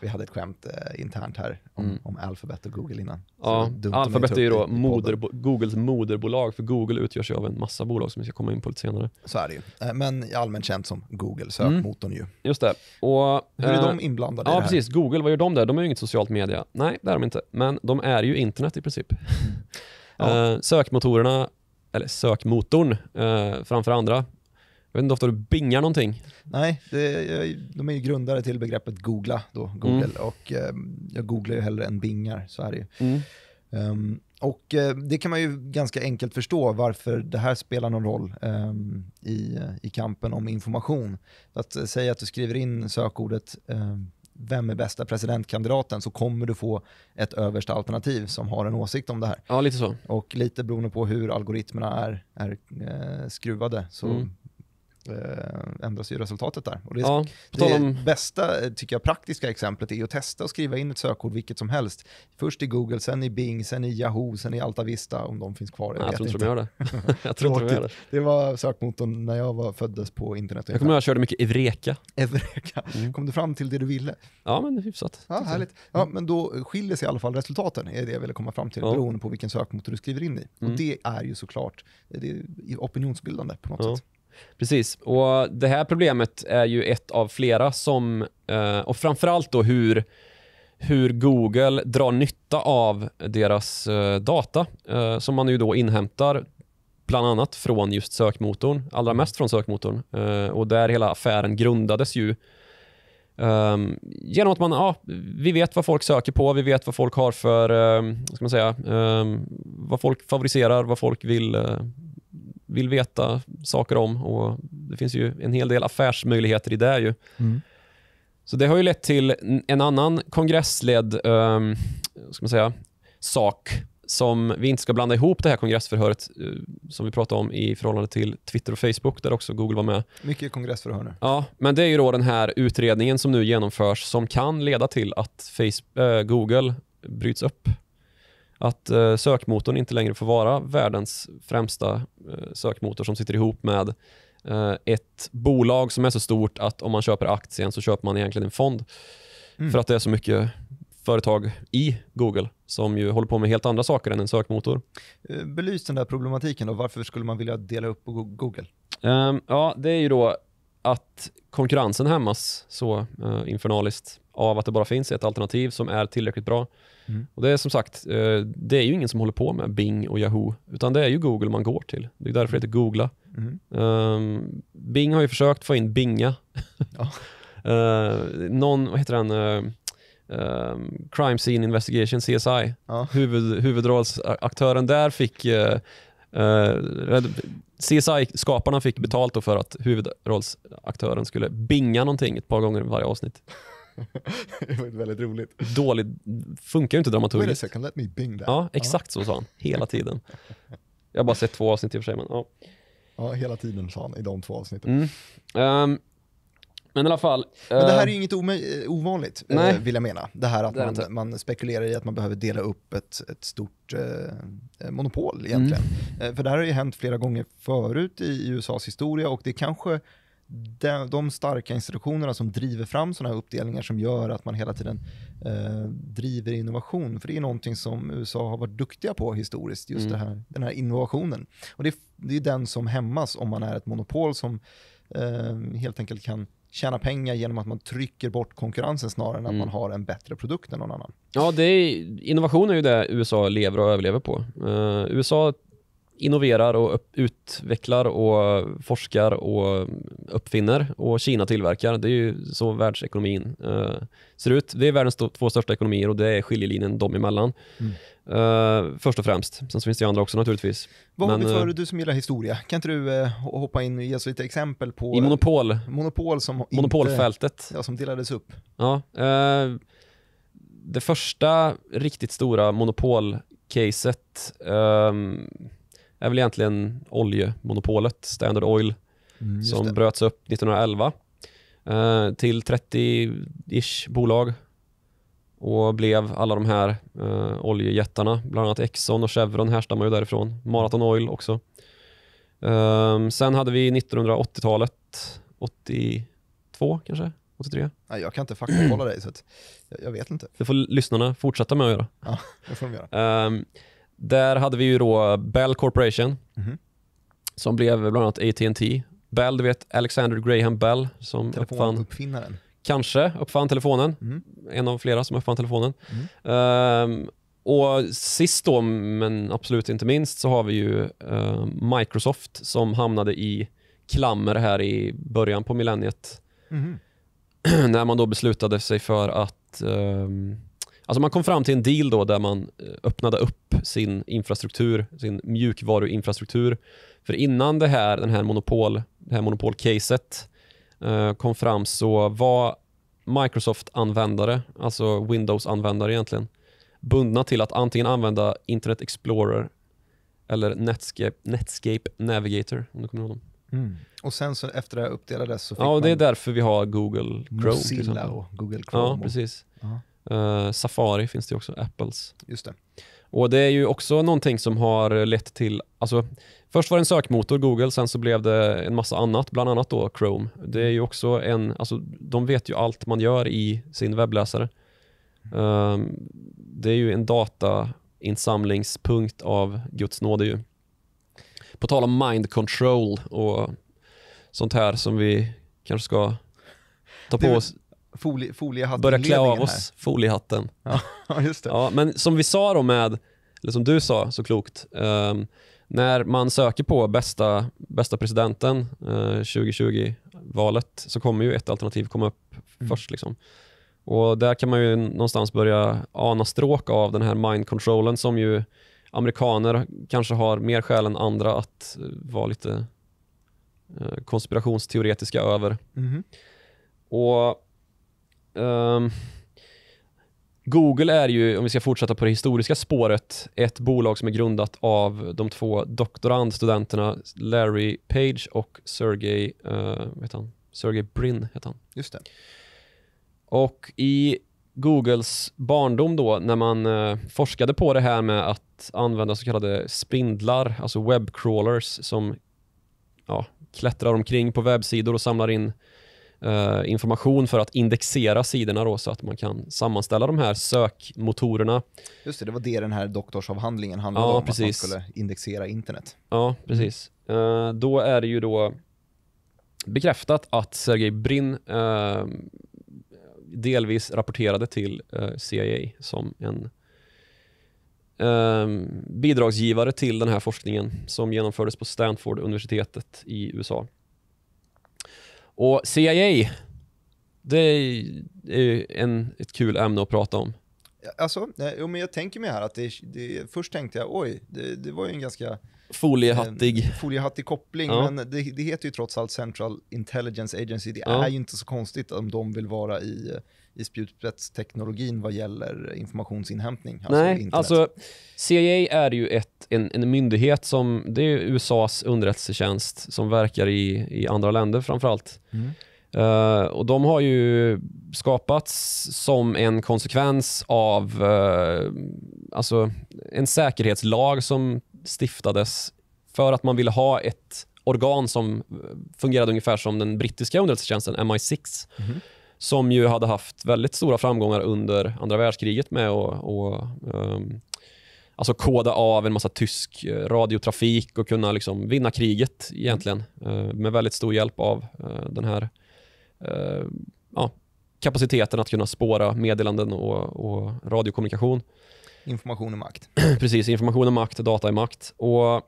Vi hade ett skämt eh, internt här om, Mm. om Alphabet och Google innan. Ja, Alphabet är ju då i moderbo- Googles moderbolag, för Google utgörs ju av en massa bolag som vi ska komma in på lite senare. Så är det ju. Eh, Men allmänt känt som Google, Mm. sökmotorn ju. Just det. Och, Hur är eh, de inblandade i Ja, det här? precis. Google, vad gör de där? De är ju inget socialt media. Nej, det är de inte. Men de är ju internet i princip. Ja. Eh, sökmotorerna, eller sökmotorn eh, framför andra. Jag vet inte ofta du bingar någonting. Nej, det, de är ju grundare till begreppet googla då, Google. Mm. Och eh, jag googlar ju hellre än bingar, så är det ju. Ehm, och eh, det kan man ju ganska enkelt förstå varför det här spelar någon roll ehm, i, i kampen om information. Att eh, säga att du skriver in sökordet ehm, vem är bästa presidentkandidaten så kommer du få ett översta alternativ som har en åsikt om det här. Ja, lite så. Och lite beroende på hur algoritmerna är, är eh, skruvade så Mm. Eh, ändras ju resultatet där. Och det, Ja, det om... bästa, tycker jag, praktiska exemplet är att testa att skriva in ett sökord vilket som helst. Först i Google, sen i Bing, sen i Yahoo, sen i Alta Vista om de finns kvar. Nej, jag tror inte de gör det. jag tror inte de gör det. Det var sökmotorn när jag var, föddes på internet. Jag kommer ihåg att jag körde mycket Evreka. Eureka. Mm. Kom du fram till det du ville? Ja, men hyfsat. Ja, jag. härligt. Ja, men då skiljer sig i alla fall resultaten, är det jag ville komma fram till, Ja. beroende på vilken sökmotor du skriver in i. Mm. Och det är ju såklart det är opinionsbildande på något Ja. sätt. Precis, och det här problemet är ju ett av flera som, eh, och framförallt då hur, hur Google drar nytta av deras eh, data eh, som man ju då inhämtar bland annat från just sökmotorn, allra mest från sökmotorn. Eh, och där hela affären grundades ju Um, genom att man, ja, vi vet vad folk söker på, vi vet vad folk har för, um, ska man säga, um, vad folk favoriserar, vad folk vill, uh, vill veta saker om och det finns ju en hel del affärsmöjligheter i det ju. Mm. Så det har ju lett till en annan kongressledd ska man säga, sak som vi inte ska blanda ihop det här kongressförhöret uh, som vi pratade om i förhållande till Twitter och Facebook där också Google var med. Mycket kongressförhör nu. Ja, men det är ju då den här utredningen som nu genomförs som kan leda till att face, äh, Google bryts upp. Att äh, sökmotorn inte längre får vara världens främsta äh, sökmotor som sitter ihop med ett bolag som är så stort att om man köper aktien så köper man egentligen en fond. Mm. För att det är så mycket företag i Google som ju håller på med helt andra saker än en sökmotor. Belys den där problematiken då. Varför skulle man vilja dela upp Google? Um, ja, det är ju då att konkurrensen hämmas så uh, infernaliskt av att det bara finns ett alternativ som är tillräckligt bra. Mm. Och Det är som sagt, uh, det är ju ingen som håller på med Bing och Yahoo, utan det är ju Google man går till. Det är därför det heter Googla. Mm. Um, Bing har ju försökt få in Binga. Ja. uh, någon, vad heter den? Um, Crime Scene Investigation, CSI. Ja. Huvud, huvudrollsaktören där fick uh, uh, CSI-skaparna fick betalt för att huvudrollsaktören skulle binga någonting ett par gånger i varje avsnitt. Det var väldigt roligt. Dåligt, funkar ju inte dramaturgiskt. Wait a second, let me bing that. Ja, exakt så sa han, hela tiden. Jag har bara sett två avsnitt i och för sig, men ja. Ja, hela tiden sa han i de två avsnitten. Mm. Um, men i alla fall. Men det här är ju inget ovanligt, nej. vill jag mena. Det här att det man, man, spekulerar i att man behöver dela upp ett, ett stort eh, monopol egentligen. Mm. För det här har ju hänt flera gånger förut i USAs historia och det kanske de, de starka institutionerna som driver fram sådana här uppdelningar som gör att man hela tiden eh, driver innovation. För det är någonting som USA har varit duktiga på historiskt, just mm. här, den här innovationen. Och det är, det är den som hämmas om man är ett monopol som eh, helt enkelt kan tjäna pengar genom att man trycker bort konkurrensen snarare än att mm. man har en bättre produkt än någon annan. Ja, det är, innovation är ju det USA lever och överlever på. Uh, USA innoverar och utvecklar och forskar och uppfinner och Kina tillverkar. Det är ju så världsekonomin uh, ser ut. Det är världens två största ekonomier och det är skiljelinjen dem emellan. Mm. Uh, först och främst. Sen så finns det ju andra också naturligtvis. Vad har vi för, uh, du som gillar historia, kan inte du uh, hoppa in och ge oss lite exempel på I monopol. monopol som Monopolfältet. Inte, ja, som delades upp. Ja, det första riktigt stora monopolcaset um, är väl egentligen oljemonopolet, Standard Oil, mm, som det. bröts upp 1911 till 30-ish bolag och blev alla de här uh, oljejättarna, bland annat Exxon och Chevron härstammar ju därifrån. Marathon Oil också. Um, sen hade vi 1980-talet, 82 kanske? 83? Nej, jag kan inte faktakolla dig så jag, jag, vet inte. Det får lyssnarna fortsätta med att göra. Ja, det får de göra. Um, där hade vi ju då Bell Corporation mm som blev bland annat AT&T. Bell, du vet Alexander Graham Bell som uppfann... Uppfinnaren. Kanske uppfann telefonen. Mm. En av flera som uppfann telefonen. Um, och sist då, men absolut inte minst, så har vi ju uh, Microsoft som hamnade i klammer här i början på millenniet. Mm. När man då beslutade sig för att um, Alltså man kom fram till en deal då där man eh, öppnade upp sin infrastruktur, sin mjukvaruinfrastruktur. För innan det här, den här monopol, det här monopolcaset Eh, kom fram så var Microsoft-användare, alltså Windows-användare egentligen, bundna till att antingen använda Internet Explorer eller Netscape, Netscape Navigator, om du kommer ihåg dem. Mm. Och sen så efter det uppdelades så fick Ja, man det är därför vi har Google Chrome. Mozilla och Google Chrome. Ja, precis. Uh, Safari finns det också, Apples. Just det. Och det är ju också någonting som har lett till, alltså Först var det en sökmotor, Google, sen så blev det en massa annat, bland annat då Chrome. Det är ju också en, alltså de vet ju allt man gör i sin webbläsare. Um, det är ju en datainsamlingspunkt av Guds nåde ju. På tal om mind control och sånt här som vi kanske ska ta på oss, Folie, foliehatt börja klä av oss foliehatten. Här. Ja, just det. Ja, men som vi sa då med, eller som du sa så klokt, ehm, när man söker på bästa, bästa presidenten eh, 2020-valet så kommer ju ett alternativ komma upp Mm. först. Liksom. Och där kan man ju någonstans börja ana stråk av den här mind controlen som ju amerikaner kanske har mer skäl än andra att eh, vara lite eh, konspirationsteoretiska över. Mhm. Och ehm, Google är ju, om vi ska fortsätta på det historiska spåret, ett bolag som är grundat av de två doktorandstudenterna Larry Page och Sergey, uh, vet han? Sergey Brin heter han. Just det. Och i Googles barndom då, när man eh, forskade på det här med att använda så kallade spindlar, alltså webbcrawlers som ja, klättrar omkring på webbsidor och samlar in eh, information för att indexera sidorna då, så att man kan sammanställa de här sökmotorerna. Just det, det var det den här doktorsavhandlingen handlade Ja, om, att man precis. skulle indexera internet. Ja, precis. Eh, då är det ju då bekräftat att Sergej Brin eh, delvis rapporterade till eh, CIA som en eh, bidragsgivare till den här forskningen som genomfördes på Stanford-universitetet i USA. Och CIA, det är en, ett kul ämne att prata om. Alltså, eh, jo, men jag tänker mig här att det, det, först tänkte jag, oj, det, det var ju en ganska Foliehattig. eh, foliehattig koppling, Ja. men det, det heter ju trots allt Central Intelligence Agency. Det Ja. är ju inte så konstigt om de vill vara i, i spjutspetsteknologin vad gäller informationsinhämtning. Nej, internet. alltså CIA är ju ett, en, en myndighet som, det är USAs underrättelsetjänst som verkar i, i andra länder framförallt. Mm. Eh, och de har ju skapats som en konsekvens av eh, alltså en säkerhetslag som stiftades för att man ville ha ett organ som fungerade ungefär som den brittiska underrättelsetjänsten MI6 Mhm. Som ju hade haft väldigt stora framgångar under andra världskriget med att och, ehm, alltså koda av en massa tysk eh, radiotrafik och kunna liksom vinna kriget egentligen eh, med väldigt stor hjälp av eh, den här eh, ja, kapaciteten att kunna spåra meddelanden och, och radiokommunikation. Information och makt. Precis, information är makt, data är makt. Och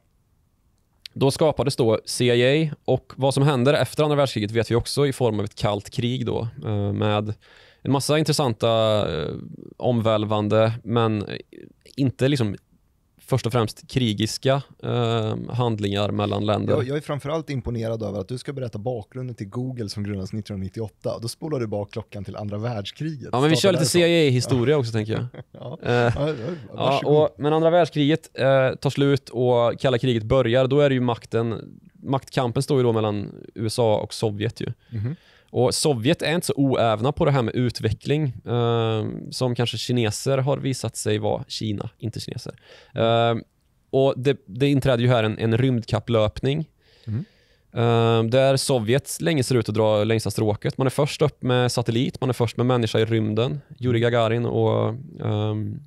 då skapades då CIA och vad som händer efter andra världskriget vet vi också i form av ett kallt krig då eh, med en massa intressanta eh, omvälvande men inte liksom först och främst krigiska eh, handlingar mellan länder. Jag, jag är framförallt imponerad över att du ska berätta bakgrunden till Google som grundades 1998. Då spolar du bak klockan till andra världskriget. ja, men vi kör lite. CIA-historia också tänker jag. Ja. Eh, Ja, och, men andra världskriget eh, tar slut och kalla kriget börjar. Då är det ju makten, maktkampen står ju då mellan USA och Sovjet ju. Mhm. Och Sovjet är inte så oävna på det här med utveckling eh, som kanske kineser har visat sig vara, Kina, inte kineser. Eh, och det, det inträder ju här en, en rymdkapplöpning Mhm. eh, där Sovjet länge ser ut att dra längsta stråket. Man är först upp med satellit, man är först med människa i rymden, Yuri Gagarin och ehm,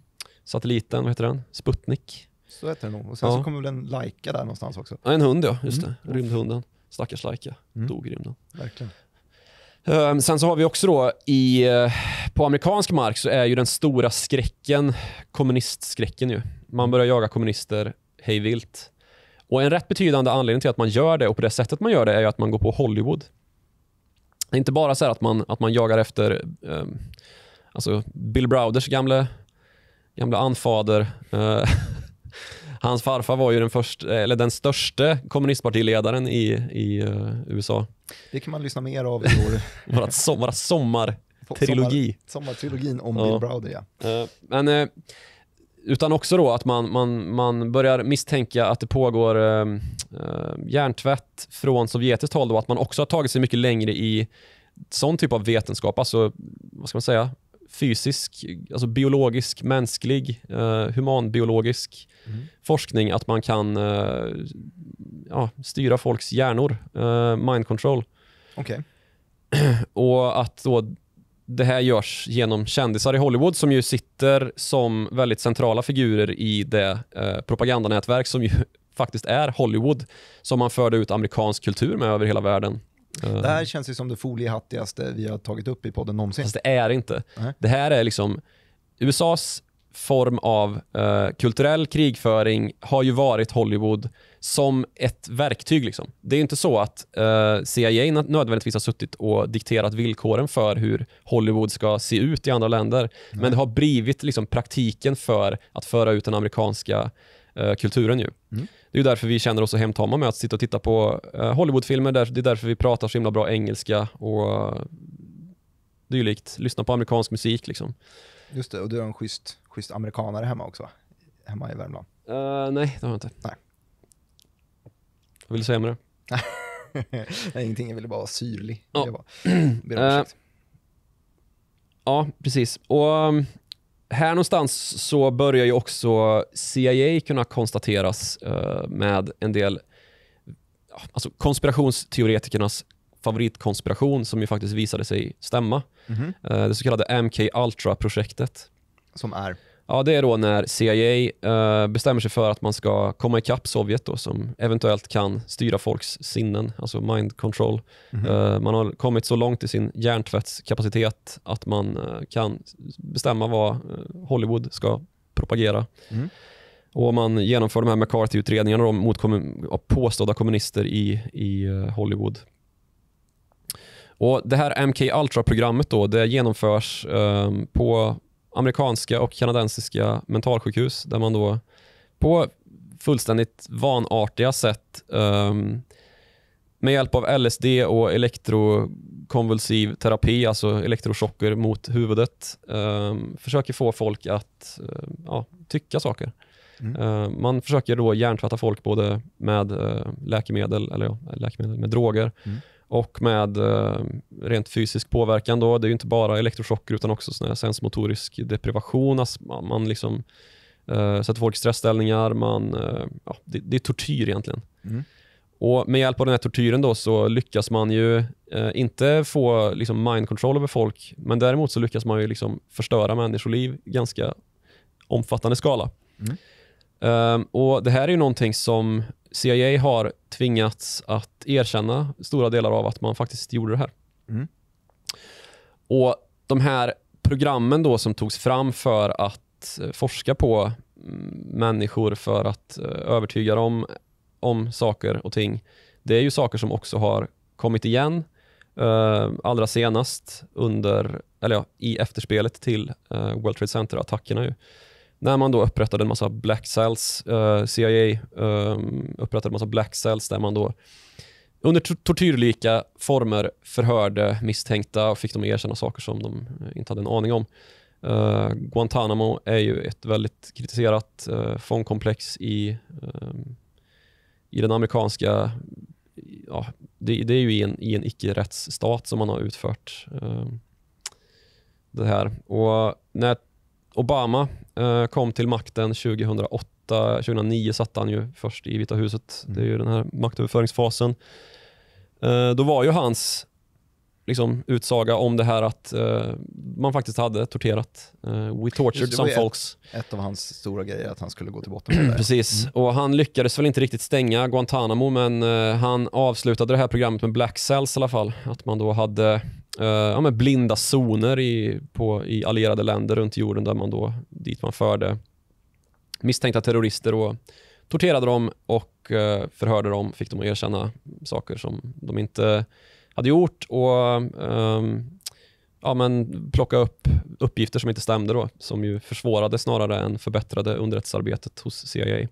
satelliten, vad heter den? Sputnik. Så heter det nog. Och sen Ja. så kommer väl en Laika där någonstans också. Ja, en hund ja, just Mm. det. Rymdhunden. Stackars Laika, Mm. dog i rymden. Verkligen. Ehm, sen så har vi också då i, eh, på amerikansk mark så är ju den stora skräcken kommunistskräcken ju. Man börjar jaga kommunister hej vilt. Och en rätt betydande anledning till att man gör det och på det sättet man gör det är ju att man går på Hollywood. Det är inte bara så här att man, att man jagar efter eh, alltså Bill Browders gamla, gamla anfader. Eh, hans farfar var ju den, första, eller den största kommunistpartiledaren i, i eh, USA. Det kan man lyssna mer av i vår Våra, som, våra sommartrilogi. sommar, sommartrilogin om Ja. Bill Browder. Ja. Eh, men, eh, utan också då att man, man, man börjar misstänka att det pågår eh, eh, hjärntvätt från sovjetiskt håll och att man också har tagit sig mycket längre i sån typ av vetenskap, alltså vad ska man säga, fysisk, alltså biologisk, mänsklig, eh, humanbiologisk Mm. forskning, att man kan eh, ja, styra folks hjärnor, eh, mind control. Okej. Och att då det här görs genom kändisar i Hollywood som ju sitter som väldigt centrala figurer i det eh, propagandanätverk som ju faktiskt är Hollywood som man förde ut amerikansk kultur med över hela världen. Eh, Det här känns ju som det foliehattigaste vi har tagit upp i podden någonsin. Fast det är det inte. Nej. Det här är liksom USAs form av eh, kulturell krigföring har ju varit Hollywood som ett verktyg. Liksom. Det är inte så att eh, CIA nö- nödvändigtvis har suttit och dikterat villkoren för hur Hollywood ska se ut i andra länder. Men det har blivit liksom, praktiken för att föra ut den amerikanska eh, kulturen. Ju. Mm. Det är ju därför vi känner oss så hemtama med att sitta och titta på eh, Hollywoodfilmer. Det är därför vi pratar så himla bra engelska och dylikt. Lyssna på amerikansk musik. Liksom. Just det, och du har en schysst, schysst amerikanare hemma också, hemma i Värmland. Eh, nej, det har jag inte. Nej. Vad vill du säga med det? Nej, ingenting, jag ville bara vara syrlig. Ja. Ursäkt. Ja, precis. Och um, här någonstans så börjar ju också CIA kunna konstateras eh, med en del alltså konspirationsteoretikernas favoritkonspiration som ju faktiskt visade sig stämma. Mhm. Eh, det så kallade MK Ultra-projektet. Som är, Ja, det är då när CIA eh, bestämmer sig för att man ska komma ikapp Sovjet då, som eventuellt kan styra folks sinnen, alltså mind control. Mhm. Eh, man har kommit så långt i sin hjärntvättskapacitet att man eh, kan bestämma vad eh, Hollywood ska propagera. Mm. Och man genomför de här McCarthy-utredningarna mot kommun- påstådda kommunister i, i eh, Hollywood. Och Det här MK Ultra-programmet då, det genomförs eh, på amerikanska och kanadensiska mentalsjukhus där man då på fullständigt vanartiga sätt ehm, med hjälp av LSD och elektrokonvulsiv terapi, alltså elektrochocker mot huvudet, ehm, försöker få folk att eh, ja, tycka saker. Mm. Eh, man försöker då hjärntvätta folk både med eh, läkemedel, eller ja, läkemedel, med droger Mm. Och med eh, rent fysisk påverkan. Då. Det är ju inte bara elektrochocker utan också sån sensmotorisk deprivation. Alltså man, man liksom, eh, sätter folk i stressställningar. Man, eh, ja, det, det är tortyr egentligen. Mm. Och Med hjälp av den här tortyren då så lyckas man ju eh, inte få liksom, mind control över folk, men däremot så lyckas man ju liksom förstöra människoliv i ganska omfattande skala. Mm. Ehm, och Det här är ju någonting som CIA har tvingats att erkänna stora delar av att man faktiskt gjorde det här. Mm. Och De här programmen då som togs fram för att eh, forska på mm, människor för att eh, övertyga dem om saker och ting. Det är ju saker som också har kommit igen eh, allra senast under, eller ja, i efterspelet till eh, World Trade Center-attackerna. Ju. När man då upprättade en massa black cells, eh, CIA eh, upprättade en massa black cells där man då under tortyrlika former förhörde misstänkta och fick dem att erkänna saker som de eh, inte hade en aning om. Eh, Guantanamo är ju ett väldigt kritiserat uh, fångkomplex i, ehm, i den amerikanska... Ja, det, det är ju i en, i en icke-rättsstat som man har utfört ehm, det här. Och när Obama eh, kom till makten 2008, 2009 satt han ju först i Vita huset. Mm. Det är ju den här maktöverföringsfasen. Eh, då var ju hans liksom, utsaga om det här att eh, man faktiskt hade torterat. Eh, we tortured Just some folks. ett av hans stora grejer, att han skulle gå till botten med det. Precis, Mm. och han lyckades väl inte riktigt stänga Guantanamo men eh, han avslutade det här programmet med Black Cells i alla fall. Att man då hade Eh, ja, men blinda zoner i, på, i allierade länder runt jorden där man då, dit man förde misstänkta terrorister och torterade dem och uh, förhörde dem, fick dem att erkänna saker som de inte hade gjort och ehm, ja, men plocka upp uppgifter som inte stämde då, som ju försvårade snarare än förbättrade underrättelsearbetet hos CIA. Mm.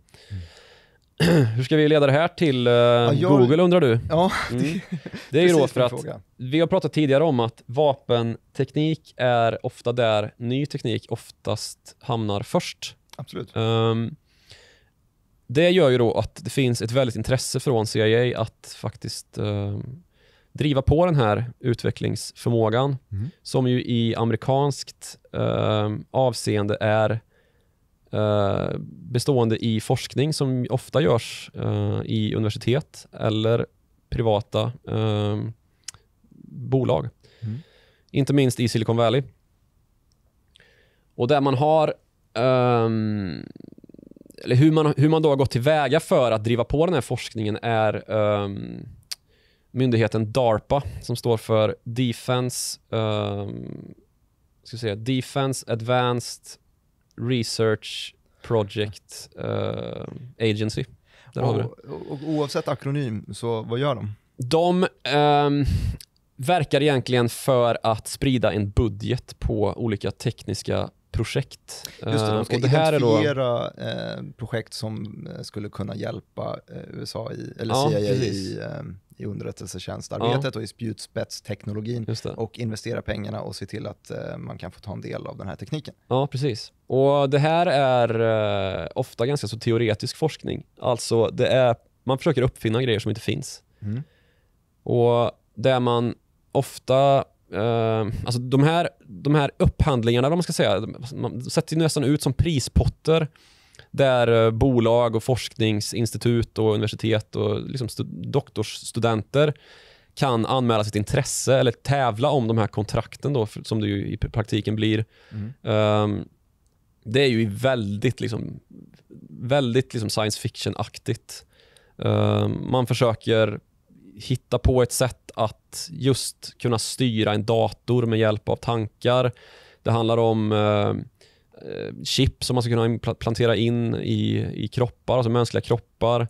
Hur ska vi leda det här till eh, jag- Google undrar du? Ja, Mm. Det är ju då för att fråga. vi har pratat tidigare om att vapenteknik är ofta där ny teknik oftast hamnar först. Absolut. Ehm, det gör ju då att det finns ett väldigt intresse från CIA att faktiskt ehm, driva på den här utvecklingsförmågan Mm. som ju i amerikanskt ehm, avseende är bestående i forskning som ofta görs eh, i universitet eller privata ehm, bolag. Mm. Inte minst i Silicon Valley. Och där man har ehm, eller hur man, hur man då har gått tillväga för att driva på den här forskningen är ehm, myndigheten DARPA som står för Defense, um, ska säga, Defense Advanced Research Project uh, Agency. Där har vi det. Och, och, och oavsett akronym, så vad gör de? De ehm, verkar egentligen för att sprida en budget på olika tekniska projekt. Just det, Eh, de ska och det här är då, identifiera eh, projekt som eh, skulle kunna hjälpa eh, USA i, eller Ja, CIA precis. i, eh, i underrättelsetjänstarbetet och i spjutspetsteknologin och investera pengarna och se till att eh, man kan få ta en del av den här tekniken. Ja, precis. Och det här är eh, ofta ganska så teoretisk forskning. Alltså, det är, man försöker uppfinna grejer som inte finns. Mm. Och där man ofta, eh, alltså de här, de här upphandlingarna, vad man ska säga, man sätter ju nästan ut som prispotter där eh, bolag och forskningsinstitut och universitet och liksom stu- doktorsstudenter kan anmäla sitt intresse eller tävla om de här kontrakten då, som det ju i praktiken blir. Mm. Ehm, det är ju väldigt, liksom, väldigt liksom science fiction-aktigt. Ehm, man försöker hitta på ett sätt att just kunna styra en dator med hjälp av tankar. Det handlar om eh, chip som man ska kunna plantera in i, i kroppar, alltså mänskliga kroppar.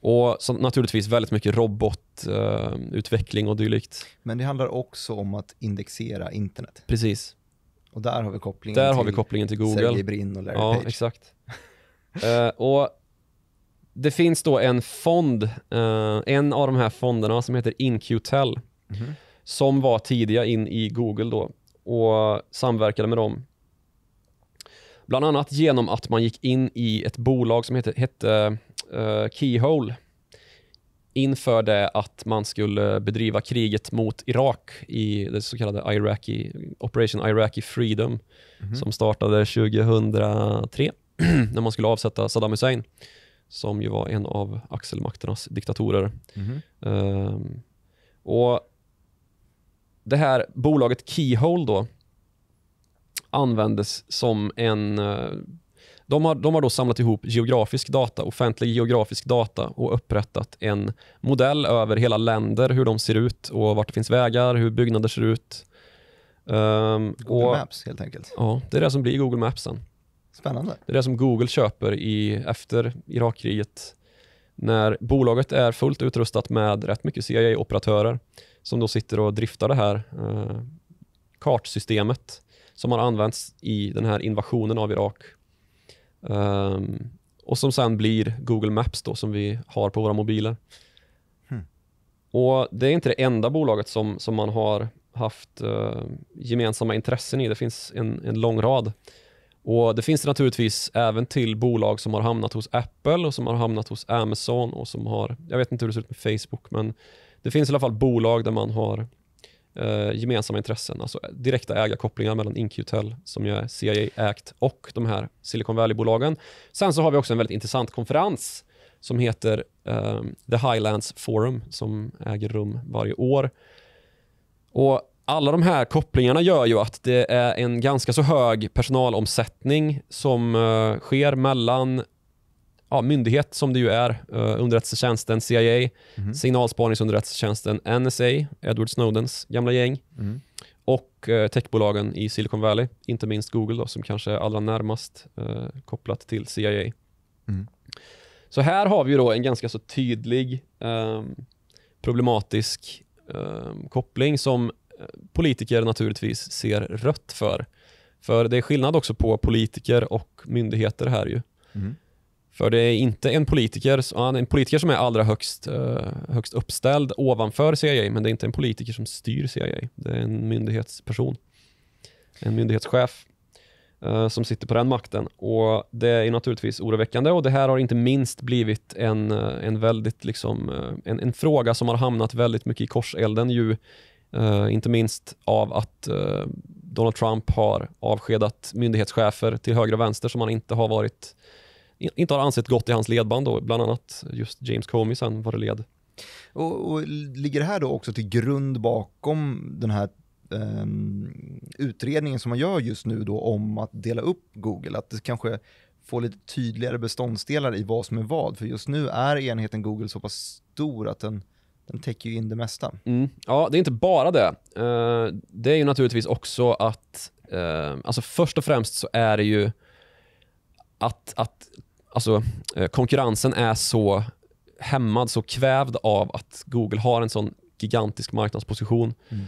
Och så naturligtvis väldigt mycket robotutveckling eh, utveckling och dylikt. Men det handlar också om att indexera internet. Precis. Och där har vi kopplingen Där till har vi kopplingen till Google. Sergey Brin och Larry Ja, Page. exakt. Eh, och det finns då en fond, eh, en av de här fonderna som heter InQtel, Mhm. som var tidiga in i Google då och samverkade med dem. Bland annat genom att man gick in i ett bolag som hette, hette eh, Keyhole inför det att man skulle bedriva kriget mot Irak i det så kallade Iraqi, Operation Iraqi Freedom Mhm. som startade 2003 när man skulle avsätta Saddam Hussein som ju var en av axelmakternas diktatorer. Mhm. Ehm, och Det här bolaget Keyhole då användes som en... eh, de har, de har då samlat ihop geografisk data, offentlig geografisk data och upprättat en modell över hela länder, hur de ser ut och vart det finns vägar, hur byggnader ser ut. Ehm, Google och, Maps helt enkelt. Ja, det är det som blir Google Maps sen. Spännande. Det är det som Google köper i, efter Irakkriget. När bolaget är fullt utrustat med rätt mycket CIA-operatörer som då sitter och driftar det här eh, kartsystemet som har använts i den här invasionen av Irak. Ehm, och som sen blir Google Maps då som vi har på våra mobiler. Hmm. Och Det är inte det enda bolaget som, som man har haft eh, gemensamma intressen i. Det finns en, en lång rad. Och Det finns det naturligtvis även till bolag som har hamnat hos Apple och som har hamnat hos Amazon och som har, jag vet inte hur det ser ut med Facebook, men det finns i alla fall bolag där man har eh, gemensamma intressen, alltså direkta ägarkopplingar mellan Inqtel som ju är CIA-ägt och de här Silicon Valley-bolagen. Sen så har vi också en väldigt intressant konferens som heter eh, The Highlands Forum som äger rum varje år. Och alla de här kopplingarna gör ju att det är en ganska så hög personalomsättning som eh, sker mellan ja, myndighet som det ju är, uh, underrättelsetjänsten CIA, Mhm. signalspaningsunderrättelsetjänsten NSA, Edward Snowdens gamla gäng Mm. och eh, techbolagen i Silicon Valley, inte minst Google då, som kanske är allra närmast eh, kopplat till CIA. Mm. Så här har vi då en ganska så tydlig ehm, problematisk ehm, koppling som politiker naturligtvis ser rött för. För det är skillnad också på politiker och myndigheter här ju. Mm. För det är inte en politiker, en politiker som är allra högst, eh, högst uppställd ovanför CIA, men det är inte en politiker som styr CIA. Det är en myndighetsperson. En myndighetschef eh, som sitter på den makten. Och Det är naturligtvis oroväckande och det här har inte minst blivit en, eh, en, väldigt, liksom, en, en fråga som har hamnat väldigt mycket i korselden ju, inte minst av att Donald Trump har avskedat myndighetschefer till höger och vänster som han inte har varit inte har ansett gott i hans ledband då, bland annat just James Comey sen var det led. Och, och ligger det här då också till grund bakom den här ehm, utredningen som man gör just nu då om att dela upp Google? Att det kanske får lite tydligare beståndsdelar i vad som är vad? För just nu är enheten Google så pass stor att den Den täcker ju in det mesta. Mm. Ja, det är inte bara det. Uh, det är ju naturligtvis också att, uh, alltså först och främst så är det ju att, att alltså, uh, konkurrensen är så hämmad, så kvävd av att Google har en sån gigantisk marknadsposition. Mm.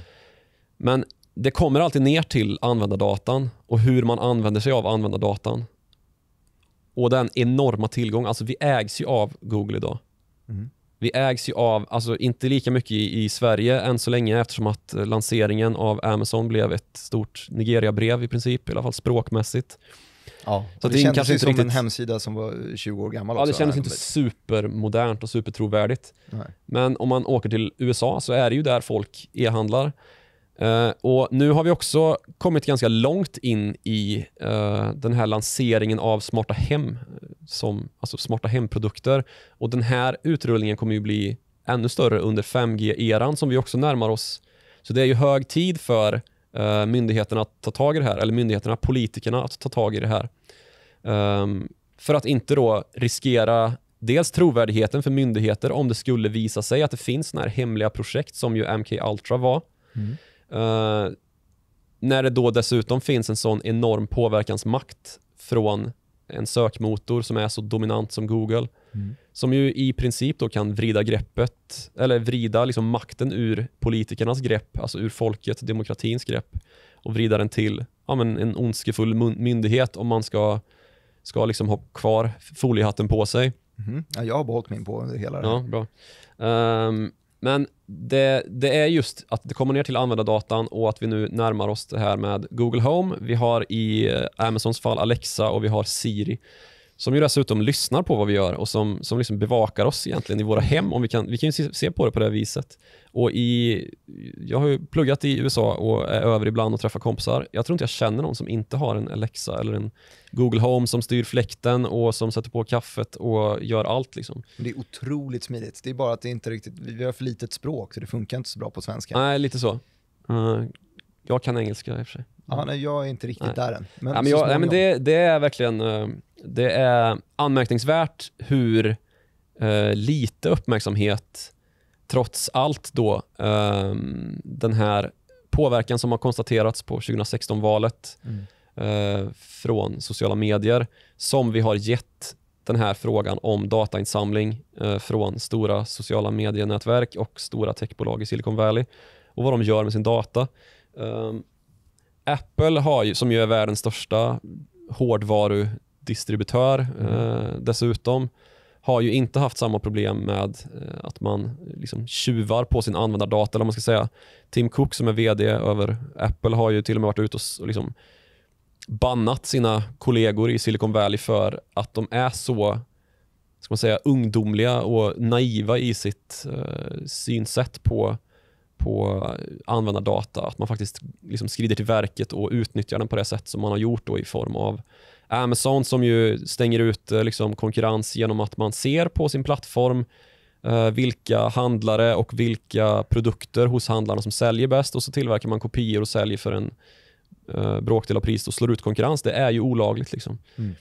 Men det kommer alltid ner till användardatan och hur man använder sig av användardatan. Och den enorma tillgång, alltså vi ägs ju av Google idag. Mm. Vi ägs ju av, alltså inte lika mycket i, i, Sverige än så länge eftersom att lanseringen av Amazon blev ett stort Nigeria-brev i princip, i alla fall språkmässigt. Ja, så det, det kändes ju som riktigt... en hemsida som var 20 år gammal Ja, också, det kändes inte supermodernt och supertrovärdigt. Nej. Men om man åker till USA så är det ju där folk e-handlar. Uh, och Nu har vi också kommit ganska långt in i uh, den här lanseringen av smarta hem, som, alltså smarta hemprodukter. Och Den här utrullningen kommer ju bli ännu större under 5G-eran som vi också närmar oss. Så det är ju hög tid för uh, myndigheterna att ta tag i det här, eller myndigheterna, politikerna att ta tag i det här. Um, för att inte då riskera dels trovärdigheten för myndigheter om det skulle visa sig att det finns såna här hemliga projekt som ju MK Ultra var. Mm. Uh, när det då dessutom finns en sån enorm påverkansmakt från en sökmotor som är så dominant som Google. Mm. Som ju i princip då kan vrida greppet, eller vrida liksom makten ur politikernas grepp, alltså ur folket, demokratins grepp och vrida den till ja, men en ondskefull myndighet om man ska, ska liksom ha kvar foliehatten på sig. Mm. Ja, jag har behållit min på under hela det här. Ja, bra. Um, men det, det, är just att det kommer ner till användardatan och att vi nu närmar oss det här med Google Home. Vi har i eh, Amazons fall Alexa och vi har Siri som ju dessutom lyssnar på vad vi gör och som, som liksom bevakar oss egentligen i våra hem. Om vi, kan, vi kan ju se, på det på det viset. Och i, jag har ju pluggat i USA och är över ibland och träffar kompisar. Jag tror inte jag känner någon som inte har en Alexa eller en Google Home som styr fläkten och som sätter på kaffet och gör allt. Liksom. Det är otroligt smidigt. Det är bara att det inte riktigt, vi har för litet språk så det funkar inte så bra på svenska. Nej, lite så. Uh, jag kan engelska i och för sig. Ja, nej, jag är inte riktigt nej. där än. Men, ja, men, jag, nej, men det, det, är verkligen uh, det är anmärkningsvärt hur uh, lite uppmärksamhet trots allt då um, den här påverkan som har konstaterats på 2016-valet mm. uh, från sociala medier som vi har gett den här frågan om datainsamling uh, från stora sociala medienätverk och stora techbolag i Silicon Valley och vad de gör med sin data. Um, Apple har ju, som ju är världens största hårdvarudistributör mm. uh, dessutom, har ju inte haft samma problem med eh, att man liksom tjuvar på sin användardata. Eller man ska säga. Tim Cook som är VD över Apple har ju till och med varit ute och liksom bannat sina kollegor i Silicon Valley för att de är så ska man säga, ungdomliga och naiva i sitt uh, synsätt på, på användardata. Att man faktiskt liksom skrider till verket och utnyttjar den på det sätt som man har gjort då i form av Amazon som ju stänger ut eh, liksom, konkurrens genom att man ser på sin plattform eh, vilka handlare och vilka produkter hos handlarna som säljer bäst och så tillverkar man kopior och säljer för en eh, bråkdel av priset och slår ut konkurrens. Det är ju olagligt. Liksom. Mm.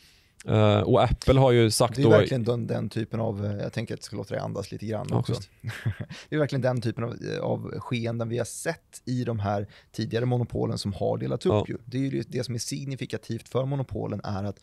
Uh, och Apple har ju sagt då... Det är då... verkligen den, den, typen av, eh, jag tänker att jag ska låta dig andas lite grann ja, också. det är verkligen den typen av, eh, av skeenden vi har sett i de här tidigare monopolen som har delats upp. Ja. Ju. Det är ju det som är signifikativt för monopolen är att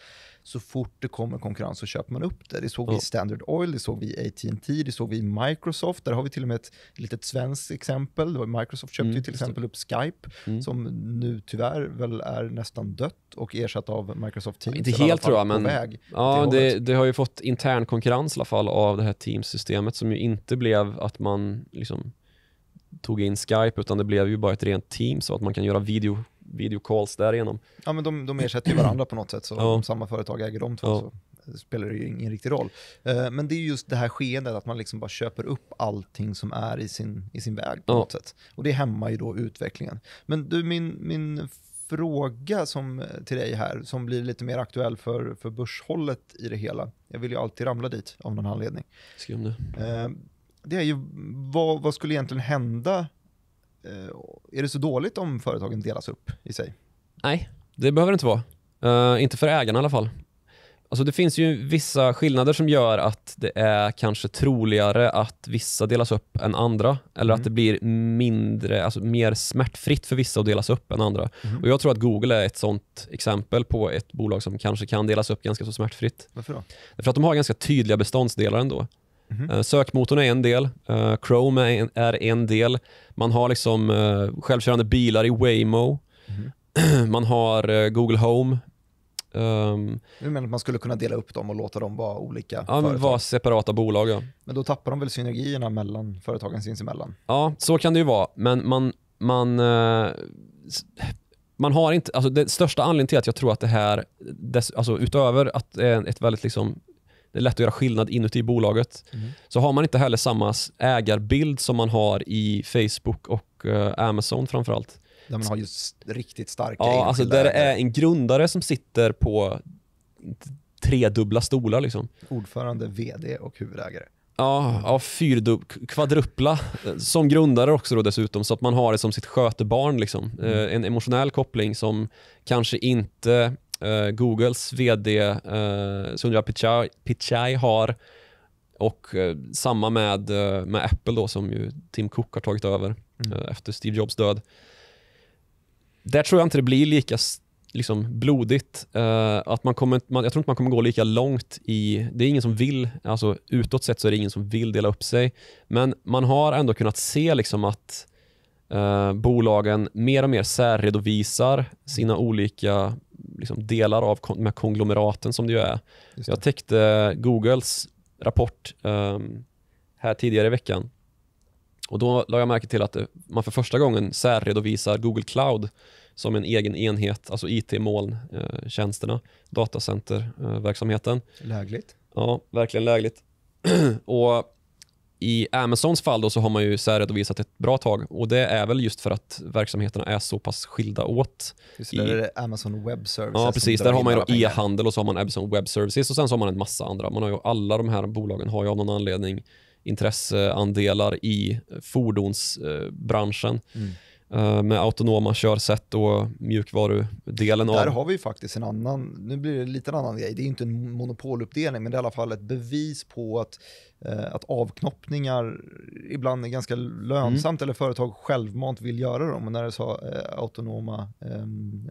så fort det kommer konkurrens så köper man upp det. Det såg ja. vi i Standard Oil, det såg vi i AT&T, det såg vi i Microsoft. Där har vi till och med ett litet svenskt exempel. Microsoft köpte mm, till exempel upp Skype, mm. som nu tyvärr väl är nästan dött och ersatt av Microsoft Teams. Inte helt tror jag, men ja, det, det, har ju fått intern konkurrens i alla fall av det här Teams-systemet som ju inte blev att man liksom tog in Skype utan det blev ju bara ett rent Teams så att man kan göra video videocalls därigenom. Ja, men de, de ersätter ju varandra på något sätt, så ja. om samma företag äger de två ja. så spelar det ju ingen riktig roll. Uh, men det är just det här skeendet att man liksom bara köper upp allting som är i sin, i sin väg på ja. något sätt. Och det hämmar ju då utvecklingen. Men du, min, min fråga som, till dig här, som blir lite mer aktuell för, för börshållet i det hela. Jag vill ju alltid ramla dit av någon anledning. Skum det. Uh, det är ju, vad, vad skulle egentligen hända Eh, är det så dåligt om företagen delas upp i sig? Nej, det behöver det inte vara. Uh, inte för ägarna i alla fall. Alltså det finns ju vissa skillnader som gör att det är kanske troligare att vissa delas upp än andra. Eller Mm. att det blir mindre, alltså mer smärtfritt för vissa att delas upp än andra. Mhm. Och Jag tror att Google är ett sånt exempel på ett bolag som kanske kan delas upp ganska så smärtfritt. Varför då? För att de har ganska tydliga beståndsdelar ändå. Eh, Sökmotorn är en del, eh, Chrome är en, är en del, man har liksom eh, självkörande bilar i Waymo, Mhm. man har Google Home, Ehm, Du menar att man skulle kunna dela upp dem och låta dem vara olika ja, företag? vara separata bolag. Ja. Men då tappar de väl synergierna mellan företagen sinsemellan? ja, så kan det ju vara, men man, man, man har inte, alltså det största anledningen till att jag tror att det här, dess, alltså utöver att det är ett väldigt liksom det är lätt att göra skillnad inuti bolaget, Mm. så har man inte heller samma ägarbild som man har i Facebook och eh, Amazon framförallt. Där man har just riktigt starka Ja, alltså där det är en grundare som sitter på tre dubbla stolar liksom. Ordförande, vd och huvudägare. Ja, ja fyrdub, kvadrupla eh, som grundare också då dessutom så att man har det som sitt skötebarn liksom. Eh, en emotionell koppling som kanske inte eh, Googles vd eh, Sundar Pichai, Pichai har och eh, samma med, eh, med Apple då som ju Tim Cook har tagit över Mm. eh, efter Steve Jobs död. Där tror jag inte det blir lika liksom, blodigt. eh, att man kommer, man, jag tror inte man kommer gå lika långt i... Det är ingen som vill, alltså utåt sett så är det ingen som vill dela upp sig. Men man har ändå kunnat se liksom att eh, bolagen mer och mer särredovisar sina olika liksom, delar av de här konglomeraten som det ju är. Just Jag det. täckte Googles rapport ehm, här tidigare i veckan. Och då la jag märke till att det, man för första gången särredovisar Google Cloud som en egen enhet, alltså IT-molntjänsterna, datacenterverksamheten. Lägligt. Ja, verkligen lägligt. och i Amazons fall då så har man ju särredovisat ett bra tag och det är väl just för att verksamheterna är så pass skilda åt. Just det, I- där är det Amazon Web Services Ja, precis. Där har man ju e-handel och så har man Amazon Web Services och sen så har man en massa andra. Man har ju, alla de här bolagen har ju av någon anledning intresseandelar i fordonsbranschen Mm. eh, med autonoma körsätt och mjukvarudelen Där av... har vi faktiskt en annan, nu blir det lite en annan grej, det är inte en monopoluppdelning men det är i alla fall ett bevis på att, att avknoppningar ibland är ganska lönsamt Mm. eller företag självmant vill göra dem. Och när det sa eh, autonoma ehm,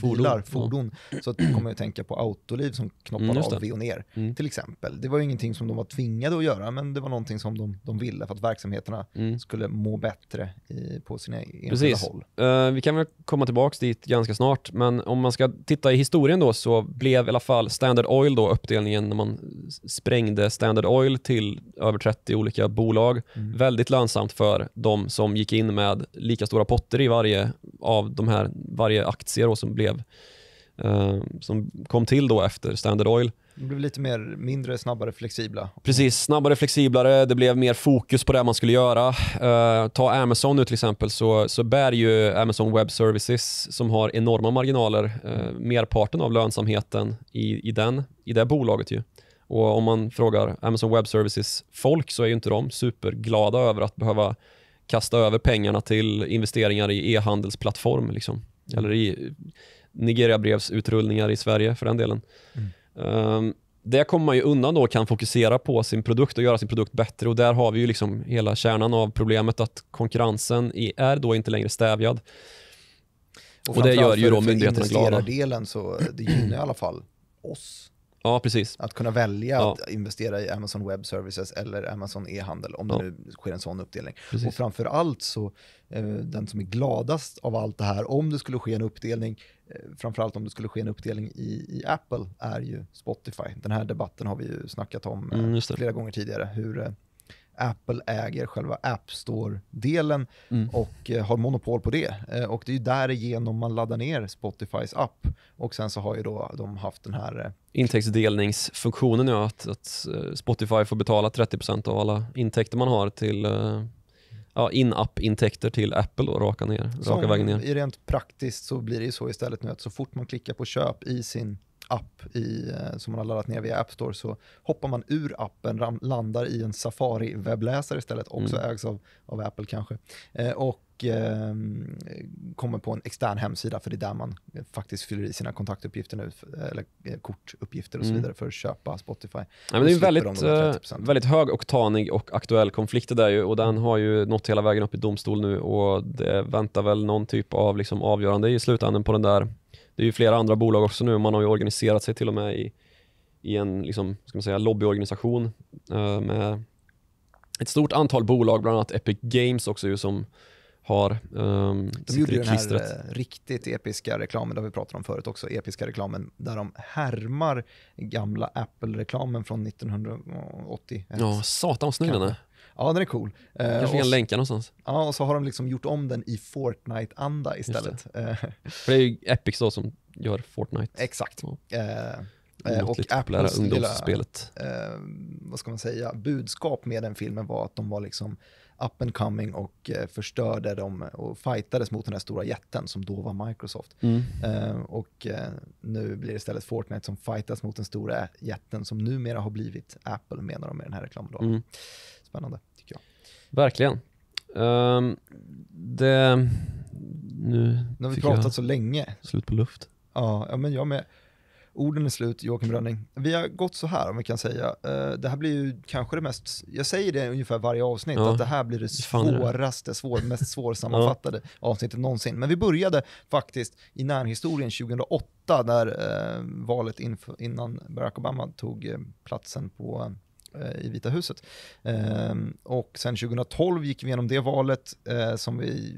Fordon, bilar, ja. fordon, så kommer jag att tänka på Autoliv som knoppar Mm, av det. Veoneer Mm. till exempel. Det var ju ingenting som de var tvingade att göra men det var någonting som de, de ville för att verksamheterna Mm. skulle må bättre i, på sina enskilda Precis. håll. Eh, vi kan väl komma tillbaka dit ganska snart, men om man ska titta i historien då så blev i alla fall Standard Oil då uppdelningen när man sprängde Standard Oil till över 30 olika bolag. Mm. Väldigt lönsamt för de som gick in med lika stora potter i varje av de här, varje aktier då som blev eh, som kom till då efter Standard Oil. De blev lite mer, mindre, snabbare, flexibla. Precis, snabbare, flexiblare, det blev mer fokus på det man skulle göra. Eh, ta Amazon nu till exempel så, så bär ju Amazon Web Services som har enorma marginaler uh, merparten av lönsamheten i, i, den, i det bolaget ju. Och om man frågar Amazon Web Services folk så är ju inte de superglada över att behöva kasta över pengarna till investeringar i e-handelsplattform liksom. Eller i Nigeria-brevsutrullningar i Sverige för den delen. Um, det kommer man ju undan då och kan fokusera på sin produkt och göra sin produkt bättre och där har vi ju liksom hela kärnan av problemet att konkurrensen är då inte längre stävjad. Och det framförallt gör ju då myndigheterna glada. investerardelen så det gynnar i alla fall oss. Ja, precis. Att kunna välja Ja. att investera i Amazon Web Services eller Amazon e-handel om Ja. det nu sker en sån uppdelning. precis. Och framför allt så, eh, den som är gladast av allt det här, om det skulle ske en uppdelning, eh, framförallt om det skulle ske en uppdelning i, i Apple, är ju Spotify. Den här debatten har vi ju snackat om eh, Mm, flera gånger tidigare, hur Apple äger själva App Store-delen Mm. och eh, har monopol på det. Eh, och det är ju därigenom man laddar ner Spotifys app. Och sen så har ju då de haft den här, eh, Intäktsdelningsfunktionen ja, att, att eh, Spotify får betala 30% av alla intäkter man har till eh, ja, in-app-intäkter till Apple och raka, ner, raka vägen ner. i rent praktiskt så blir det ju så istället nu att så fort man klickar på köp i sin app i, eh, som man har laddat ner via App Store så hoppar man ur appen, ram, landar i en Safari-webbläsare istället, också Mm. ägs av, av Apple kanske. Eh, och eh, kommer på en extern hemsida för det är där man faktiskt fyller i sina kontaktuppgifter nu, eller eh, kortuppgifter och så Mm. vidare för att köpa Spotify. Nej, men det är en väldigt, de de där eh, 30%. väldigt högoktanig och aktuell konflikt det där ju och den har ju nått hela vägen upp i domstol nu och det väntar väl någon typ av liksom avgörande i slutändan på den där. Det är ju flera andra bolag också nu man har ju organiserat sig till och med i, i en liksom, ska man säga, lobbyorganisation eh, med ett stort antal bolag, bland annat Epic Games också ju som har um, De gjorde ju den här eh, riktigt episka reklamen, har vi pratat om förut också, episka reklamen där de härmar gamla Apple-reklamen från 1980. Ja, satan vad snygg den är. Ja, den är cool. Eh, Kanske vi kan länka någonstans. ja, och så har de liksom gjort om den i Fortnite-anda istället. Eh, För det är ju Epic då som gör Fortnite. exakt. Ja. Eh, och Apples lilla, eh, vad ska man säga, budskap med den filmen var att de var liksom up and coming och eh, förstörde dem och fightades mot den här stora jätten som då var Microsoft. Mm. Eh, och eh, nu blir det istället Fortnite som fightas mot den stora jätten som numera har blivit Apple menar de med den här reklamen. Då. Mm. Spännande tycker jag. Verkligen. Ehm, det... Nu Nu har vi pratat så länge. slut på luft. Ja, ja, men jag med. Orden är slut, Joakim Rönning. Vi har gått så här om vi kan säga. Eh, det här blir ju kanske det mest, jag säger det ungefär varje avsnitt, Ja. att det här blir det är det. svåraste, svår, mest svårsammanfattade avsnittet någonsin. Men vi började faktiskt i närhistorien 2008, där eh, valet innan Barack Obama tog eh, platsen på eh, i Vita huset. Ehm, och sen 2012 gick vi igenom det valet eh, som vi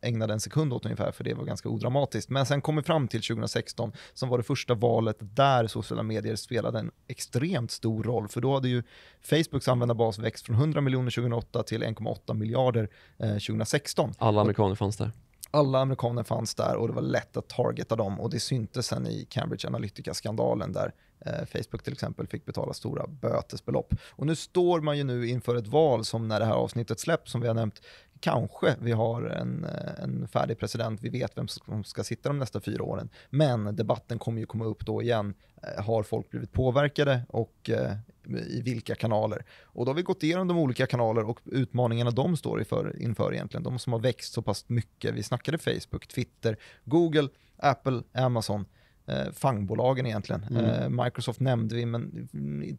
ägnade en sekund åt ungefär, för det var ganska odramatiskt. Men sen kom vi fram till 2016 som var det första valet där sociala medier spelade en extremt stor roll, för då hade ju Facebooks användarbas växt från 100 miljoner 2008 till 1,8 miljarder eh, 2016 Alla amerikaner fanns där. alla amerikaner fanns där och det var lätt att targeta dem och det syntes sen i Cambridge Analytica-skandalen där eh, Eh, Facebook till exempel fick betala stora bötesbelopp. Och nu står man ju nu inför ett val som när det här avsnittet släpps, som vi har nämnt, kanske vi har en, eh, en färdig president, vi vet vem som ska sitta de nästa fyra åren. Men debatten kommer ju komma upp då igen, eh, har folk blivit påverkade och i vilka kanaler? Och då har vi gått igenom de olika kanaler och utmaningarna de står inför, inför egentligen, de som har växt så pass mycket. Vi snackade Facebook, Twitter, Google, Apple, Amazon, eh, fangbolagen egentligen. Mm. Eh, Microsoft nämnde vi, men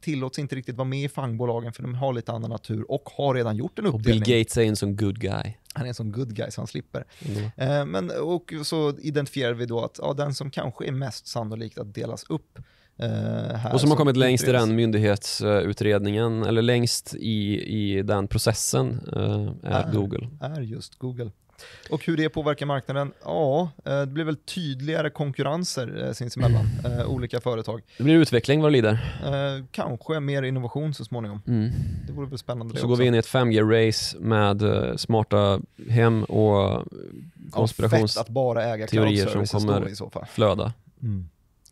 tillåts inte riktigt vara med i fangbolagen för de har lite annan natur och har redan gjort en Och Bill uppdelning. Gates är en sån good guy. Han är en sån good guy så han slipper. Mm. Eh, men, och så identifierar vi då att ja, den som kanske är mest sannolikt att delas upp eh, här. Och som har kommit längst i den myndighetsutredningen, eller längst i, i den processen, är Är. Google. är just Google. Och hur det påverkar marknaden? Ja, eh, det blir väl tydligare konkurrenser eh, sinsemellan, eh, olika företag. Det blir utveckling vad det lider. Kanske mer innovation så småningom. Mm. Det vore väl spännande Så går också. vi in i ett 5G-race med smarta hem och Ja, konspirations... fett att bara äga teorier cloud som kommer- då i så fall. flöda. Mm.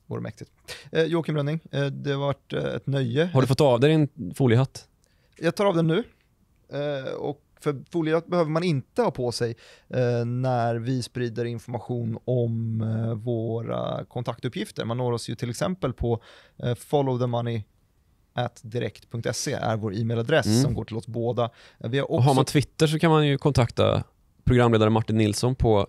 Vore mäktigt. Eh, Joakim Rönning, eh, det har varit eh, ett nöje. Har du fått av dig din foliehatt? Jag tar av den nu. Eh, och för foliehatt behöver man inte ha på sig eh, när vi sprider information om eh, våra kontaktuppgifter. Man når oss ju till exempel på eh, followthemoney at direkt.se är vår e-mailadress Mm. som går till oss båda. Eh, Vi har Och också har man Twitter så kan man ju kontakta programledare Martin Nilsson på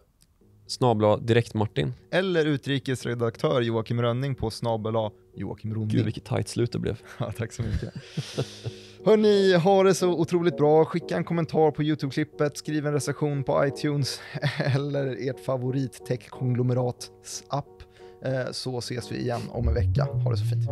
snabla direktmartin. eller utrikesredaktör Joakim Rönning på snabel-a Joakim Gud Ronning. vilket tajt slut det blev. Ja, tack så mycket. Hörni, ha det så otroligt bra. Skicka en kommentar på YouTube-klippet, skriv en recension på iTunes eller ert favorit tech-konglomerats app. Eh, så ses vi igen om en vecka. Ha det så fint.